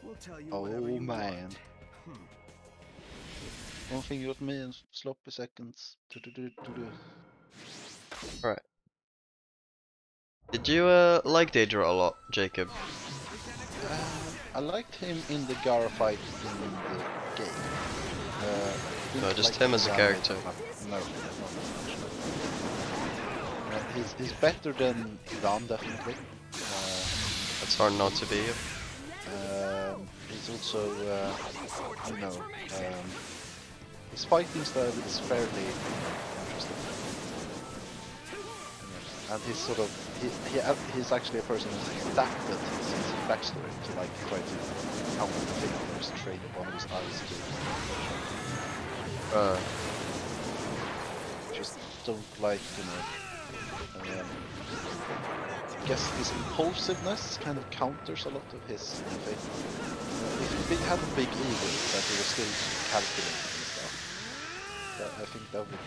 we'll tell you Oh whatever you man. want. Hmm. One thing you got me in sloppy seconds. Do-do-do-do-do. Did you uh, like Deidara a lot, Jacob? Uh, I liked him in the Gaara fight in the game. Uh, No, just like him as a character. one. No, not much. Uh, he's, he's better than Iran, definitely. Uh, It's hard not to be. Um, he's also, uh, you know, um, his fighting style is fairly interesting. And he's sort of, he, he, uh, he's actually a person who's adapted his, his backstory to like try to counter the just trade one of his eyes to Uh, just don't like, you know, um, I guess his impulsiveness kind of counters a lot of his. Uh, if he had a big ego, that he was still calculating and stuff, that, I think that would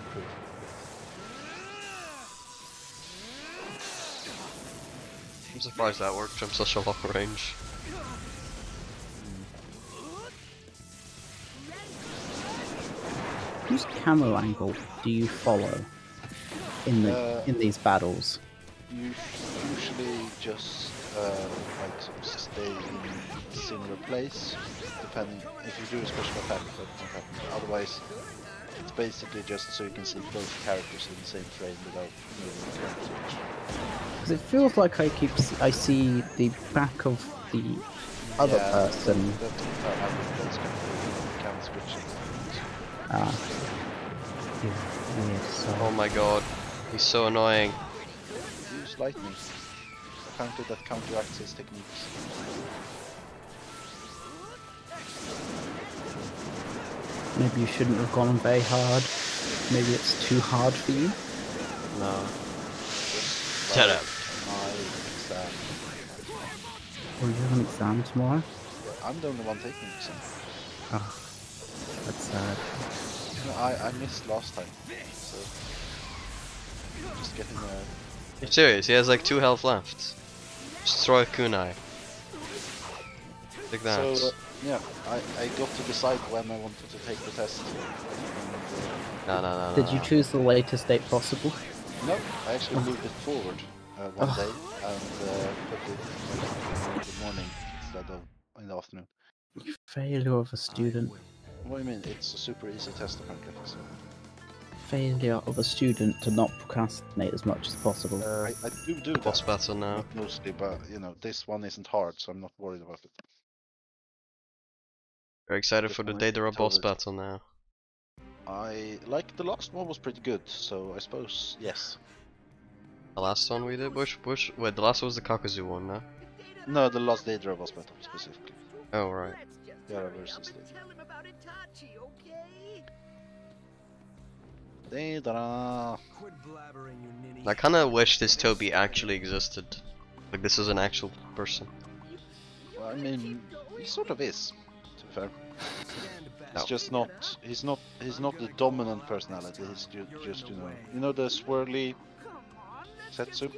improve. I'm surprised that worked from such a long range. Whose camera angle do you follow in the Uh, in these battles? You usually just uh, like sort of stay in a similar place, depending if you do a special attack, that can happen. Otherwise, it's basically just so you can see both characters in the same frame without moving the camera too. Because it feels like I keep s- I see the back of the other Yeah, person. That's how kind of switching. Ah. Yeah, Oh my god, he's so annoying. Use lightning. Apparently that counteracts his techniques. Maybe you shouldn't have gone very hard. Maybe it's too hard for you. No. Shut up. My exam. Or you have an exam tomorrow. I'm the only one taking the exam. Oh, that's sad. No, I, I missed last time, so just getting a You're serious? He has like two health left. Just throw a kunai. Like that. So uh, yeah, I, I got to decide when I wanted to take the test. And, no, no, no, no. Did you no. choose the latest date possible? uh, no, I actually moved it forward uh, one Oh. day and uh, put it in the morning instead of in the afternoon. You failure of a student. What do you mean? It's a super easy test apparently. So, Failure of a student to not procrastinate as much as possible. I, I do do Boss that battle now. mostly, but you know this one isn't hard, so I'm not worried about it. Very excited for the one I Deidara boss battle now. I like the last one was pretty good, so I suppose yes. The last one we did? Which, which, wait, the last one was the Kakuzu one, no? No, the last Deidara was battle specifically. Oh, right. Gaara versus Deidara. Tell him about Itachi, okay? Deidara. Quit blabbering, you ninny. I kinda wish this Toby actually existed. Like, this is an actual person. Well, I mean, he sort of is. To be fair, Stand back. it's just not. He's not. He's not the dominant personality. He's ju- just you know. You know the swirly Come Zetsu?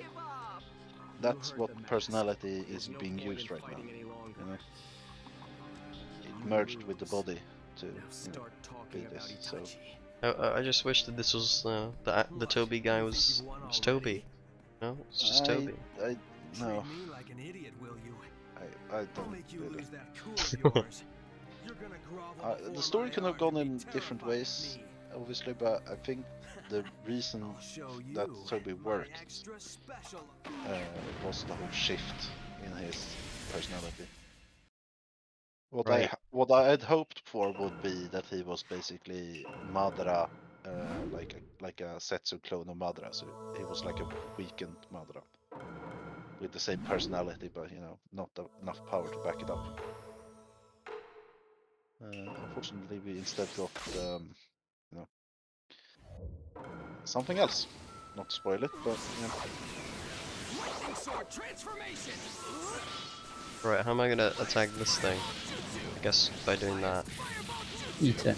That's what personality is being used right now. You know, it merged with the body to you know. start talking be this, so- I, I I just wish that this was, uh, the, the Toby guy was, was Toby. No? It's just I, Toby. I no, Treat me like an idiot, will you? I, I I'll don't really. Uh, the story my could have gone in different ways, obviously, but I think the reason I'll show you that Toby my worked uh, was the whole shift in his personality. What Right. I what I had hoped for would be that he was basically Madara, uh, like a, like a Zetsu clone of Madara. So he was like a weakened Madara with the same personality, but you know, not the, enough power to back it up. Uh, unfortunately, we instead got um, you know something else. Not to spoil it, but you know. Sword transformation. Right, how am I gonna attack this thing? I guess by doing that. Eat it.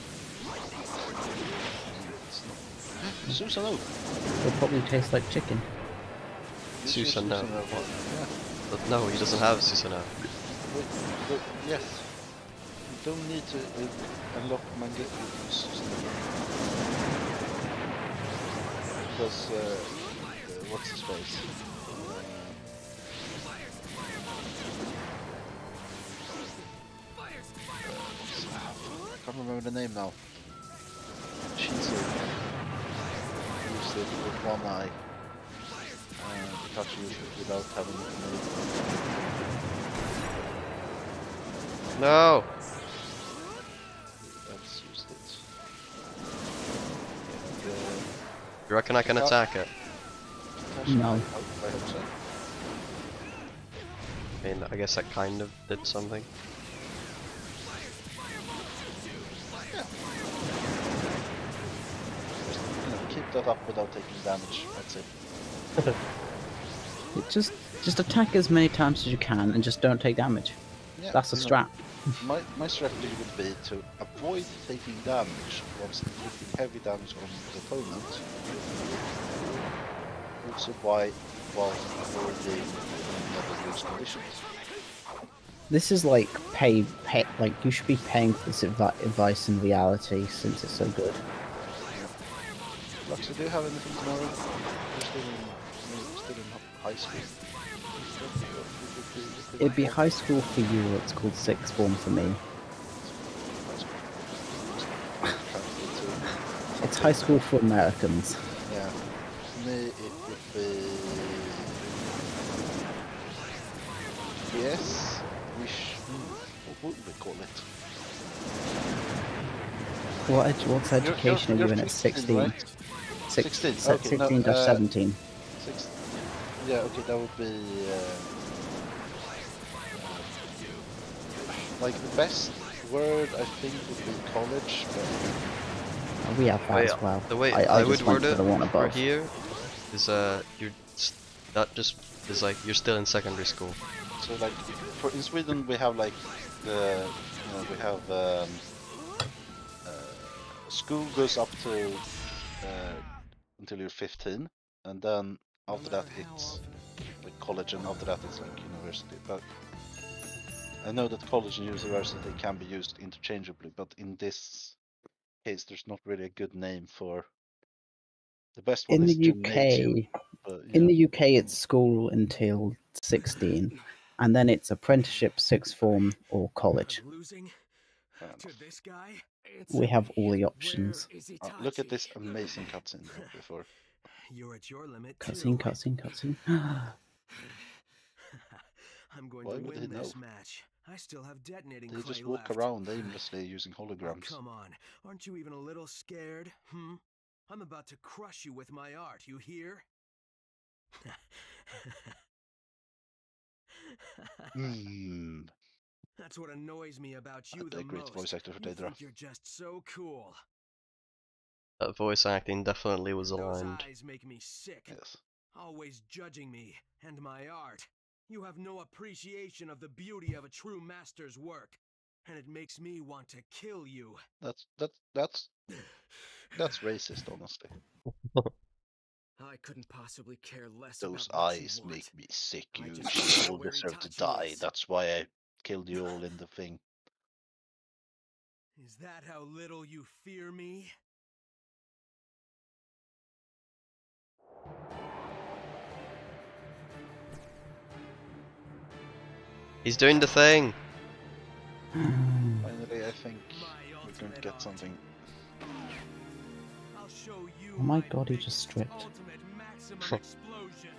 Susanoo. It'll probably taste like chicken. This is Susanoo. Susanoo. Yeah. But no, he doesn't have Susanoo. But, but yes. Don't need to uh, unlock with Susanoo. Because, uh, uh, what's his face? Uh, I can't remember the name now. Shinsu. Used it with one eye. And Itachi used it without having it. No! You reckon I can Yeah. attack it? No. I hope, I hope so. I mean, I guess that kind of did something. Just, keep that up without taking damage. That's it. It just just attack as many times as you can and just don't take damage. Yeah, That's a you know, strat. My, my strategy would be to avoid taking damage whilst inflicting heavy damage on the opponent. Also by while avoiding never lose conditions. This is like pay pay like you should be paying for this advi- advice in reality since it's so good. Luxy, do you have anything tomorrow? You're still in, you're still in high school. It'd be high school for you. It's called sixth form for me. It's high school for Americans. Yeah. For me, it would be. Yes. Hmm, What would we call it? What ed- what's You're- you're- education are you you're in at 16, sixteen? right? Six, 16, se- okay, 16 dash uh, 17. Six. Yeah. Okay. That would be. Uh, like the best word I think would be college, but We have that Wait, as well. the way I, I, I, would just went word it the one for here is uh you're that just is like you're still in secondary school. so like for in Sweden we have like the you know we have um, uh, school goes up to uh, until you're 15, and then after that it's like college, and after that it's like university. But I know that college and university can be used interchangeably, but in this case, there's not really a good name for. The best one In is the UK, but, in yeah. the UK, it's school until 16, and then it's apprenticeship, sixth form, or college. I'm losing Fair to this guy. We have all the options. is Uh, look at this amazing cutscene before. You're at your limit. Cutscene, cutscene, cutscene. I'm going Why to would win this know? match. I still have detonating They clay just walk left. around aimlessly using Oh, holograms. come on. Aren't you even a little scared? Hmm? I'm about to crush you with my art, you hear? Hmm. That's what annoys me about you Uh, the a great most. voice actor for you think you're just so cool. That voice acting definitely was Those aligned. eyes make me sick. Yes. Always judging me and my art. You have no appreciation of the beauty of a true master's work, and it makes me want to kill you. That's that's that's that's racist, honestly. I couldn't possibly care less Those about what you eyes make me sick. You just should know all deserve to die. is. That's why I killed you all in the thing. Is that how little you fear me? He's doing the thing. Finally, I think My we're going to get something. I'll show you Oh my God, he just stripped. ultimate maximum explosion.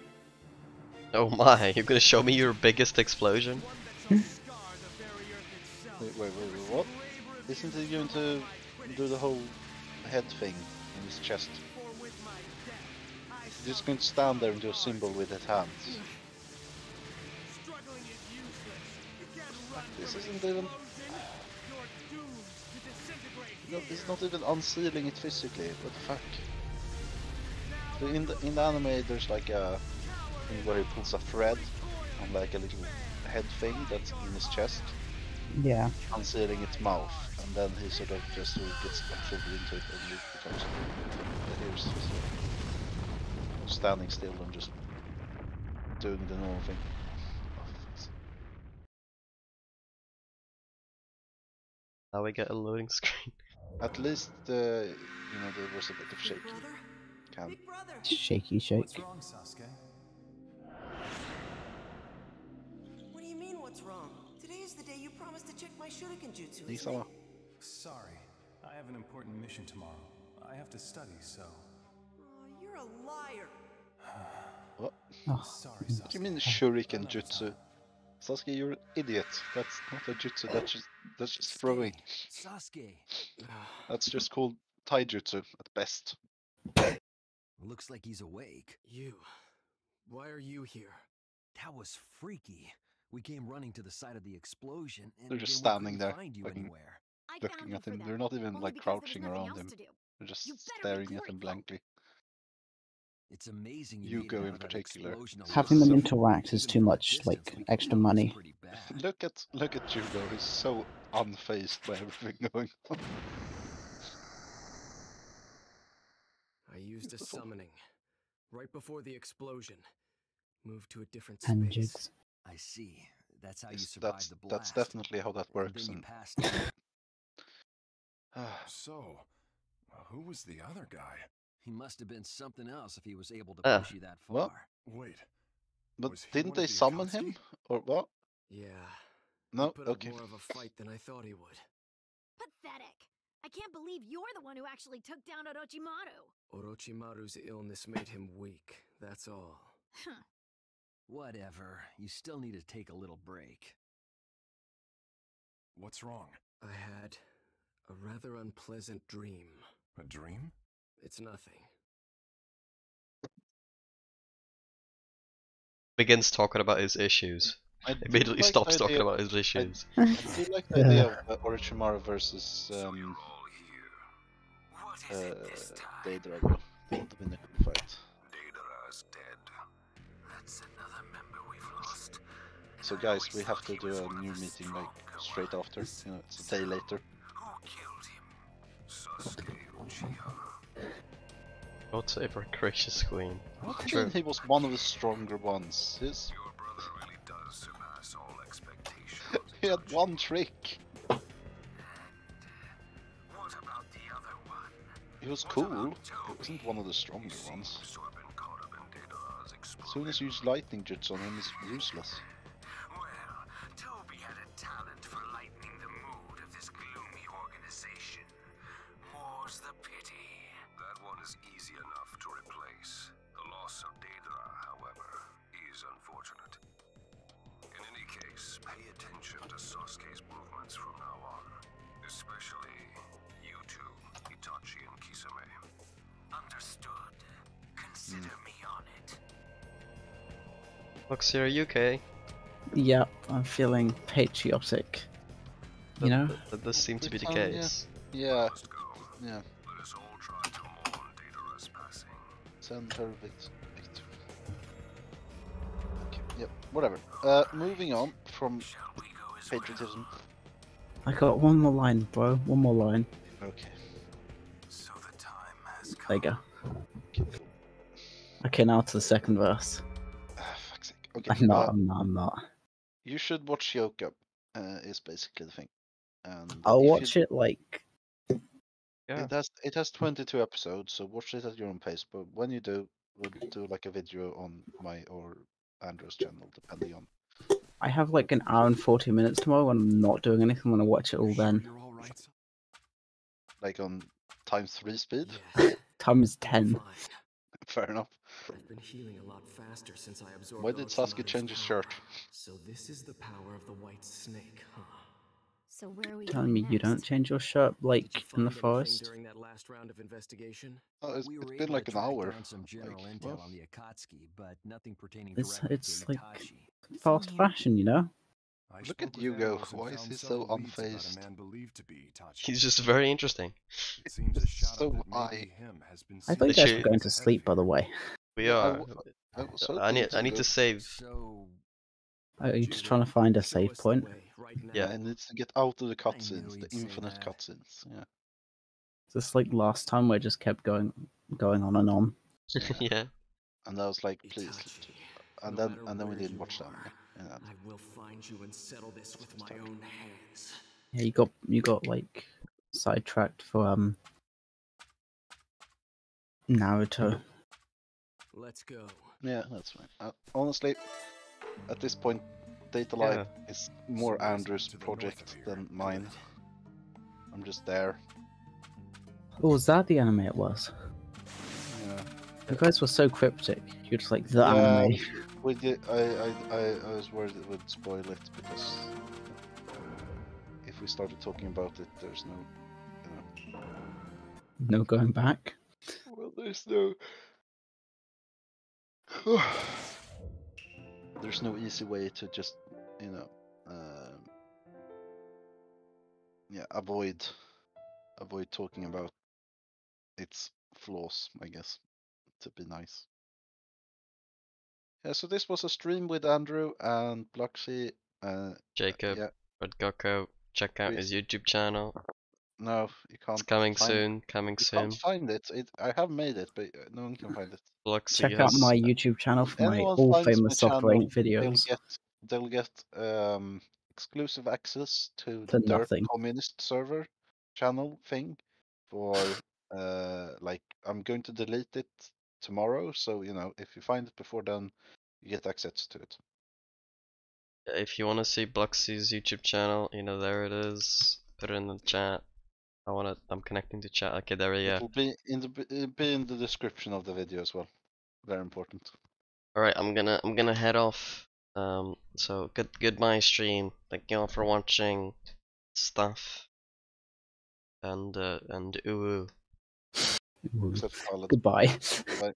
Oh my, you're gonna show me your biggest explosion? One that shall hmm. scar the very earth itself. Wait, wait, wait, wait, what? Braver than Isn't he going to do the whole head thing in his chest? for with my death, I He's just going to stand there and do a symbol with his hands. This isn't even- explosion. You're doomed to disintegrate No, he's not even unsealing it physically. What the fuck? So in the in the anime, there's like a thing where he pulls a thread on like a little head thing that's in his chest, Yeah. unsealing its mouth, and then he sort of just gets absorbed into it and it becomes. Just uh, standing still and just doing the normal thing. Now we get a loading screen. At least uh, you know there was a bit of shaky. Cam. Big. Shaky shake. What's wrong, Sasuke? What do you mean, what's wrong? Today is the day you promised to check my shuriken jutsu, isn't it? Nisama. Sorry, I have an important mission tomorrow. I have to study, so. Aw, you're a liar. What? Oh, Sorry, What do you mean Another shuriken time. jutsu? Sasuke, you're an idiot. That's not a jutsu. That's just that's just throwing. Sasuke. That's just called taijutsu at best. Looks like he's awake. You. Why are you here? That was freaky. We came running to the side of the explosion, and They're just standing there, Find you looking- anywhere. Looking at him. They're not even only like because there was crouching around else him. They're just staring at report, him blankly. It's amazing you, You go in particular. Having them alive. interact is too much, like, extra tell it was money. Look at look at Jugo. He's so unfazed by everything going on. I used a summoning. Right before the explosion. Moved to a different And space. jigs. I see. That's how you Yes, survived that's the that's definitely how that works. Then And passed out. So, who was the other guy? He must have been something else if he was able to Uh, push you that what? far. Wait, but didn't they summon Akatsuki? him or what? Yeah. No. he put up Okay. more of a fight than I thought he would. Pathetic. I can't believe you're the one who actually took down Orochimaru. Orochimaru's illness made him weak, that's all. Whatever. You still need to take a little break. what's wrong? I had a rather unpleasant dream. A dream? It's nothing. Begins talking about his issues. I Immediately like stops talking idea- about his issues. I do like the idea of uh, Orochimaru versus um, uh, Deidara though. They want to win fight. Deidara's dead. That's another member we've lost. So guys, we have to do a new meeting like straight after. You know, it's a day later. Who killed him? Sasuke Uchiha. God save our gracious queen. What do you True. he was one of the stronger ones? His, Your brother really does surpass all expectations. he had one trick. What about the other one? He was cool. He wasn't one of the stronger ones. Seems to have been caught up in Deidara's As soon as you use lightning jutsu on him, he's useless. Enough to replace. The loss of Deidara, however, is unfortunate. In any case, pay attention to Sasuke's movements from now on. Especially you two, Itachi and Kisame. Understood. Consider me on it. Luxie, are you okay? Yep, I'm feeling patriotic. You That- know? that- that does seem to be the Um, yeah. case. Yeah, yeah. Let us all try to mourn Deidara's passing. Send her vict- victory. Okay, yep, whatever. Uh, moving on from Shall we go as well? patriotism. I got one more line, bro. One more line. Okay. So the time has come. There you go. okay. Okay, now to the second verse. Fuck's sake. Okay. I'm not, uh, I'm not, I'm not. you should watch Yoka. Uh, is basically the thing. And I'll if you- watch it like Yeah. It has it has 22 episodes, so watch it at your own pace. But when you do, we'll do like a video on my or Andrew's channel, depending on. I have like an hour and forty minutes tomorrow when I'm not doing anything. I'm gonna watch it all then. You're all right. Like on times three speed. Yes, Times ten. Fair enough. I've been healing a lot faster since I absorbed Why did Sasuke change his shirt? So this is the power of the white snake, huh? So where are we Telling going me you don't change your shirt like you in the forest. during that last round of investigation? Oh, it's, we it's were been like an hour. some general like, intel well. on the Akatsuki, but nothing pertaining It's- directly it's to like- Fast fashion, you know. I Look at with Jugo, why is he so several unfazed? A man believed to be Itachi. He's just very interesting. It seems a shout So that I- him has been I seen thought you guys should- were going to sleep, by the way. We Yeah, I are. w- I was so I need. I need to save. So Are you just trying to find a save point? Yeah. Yeah, it needs to get out of the cutscenes, the infinite cutscenes. Yeah. Just like last time, where it just kept going, going on and on. yeah. And I was like, please. Itachi, And no then and then we didn't you watch that. Yeah. I will find you and settle this with my own hands. Yeah, you got you got like sidetracked for um Naruto. Let's go. Yeah, that's fine. Uh, honestly, at this point, Date A Live is more So Andrew's to the north of project than mine. I'm just there. Oh, was that the anime it was? Yeah. You guys were so cryptic. You're just like the Yeah. anime. We did, I, I, I, I was worried it would spoil it because uh, if we started talking about it, there's no, you know. No going back. Well, there's no. there's no easy way to just, you know, um, yeah, avoid, avoid talking about its flaws. I guess to be nice. Yeah, so this was a stream with Andrew and Blucksey. Uh, Jacob, yeah, Red Gocco. Check out his YouTube channel. No, you can't. It's coming find- soon. Coming You soon. can't find it. It I have made it, but uh, no one can find it. Luxie Check out my YouTube channel for my all famous Software channel, Inc. videos. They'll get they'll get um exclusive access to To the Dirt communist server channel thing for uh like I'm going to delete it tomorrow, so you know if you find it before then you get access to it. If you want to see Blucksey's YouTube channel, you know there it is. Put it in the chat. I wanna. I'm connecting to chat. Okay, there we It go. will be in the it'll be in the description of the video as well. Very important. All right, I'm gonna. I'm gonna head off. Um. So good. Goodbye, stream. Thank you all for watching. Stuff. And uh. And ooh. Ooh, Except Scarlet. Goodbye. Bye.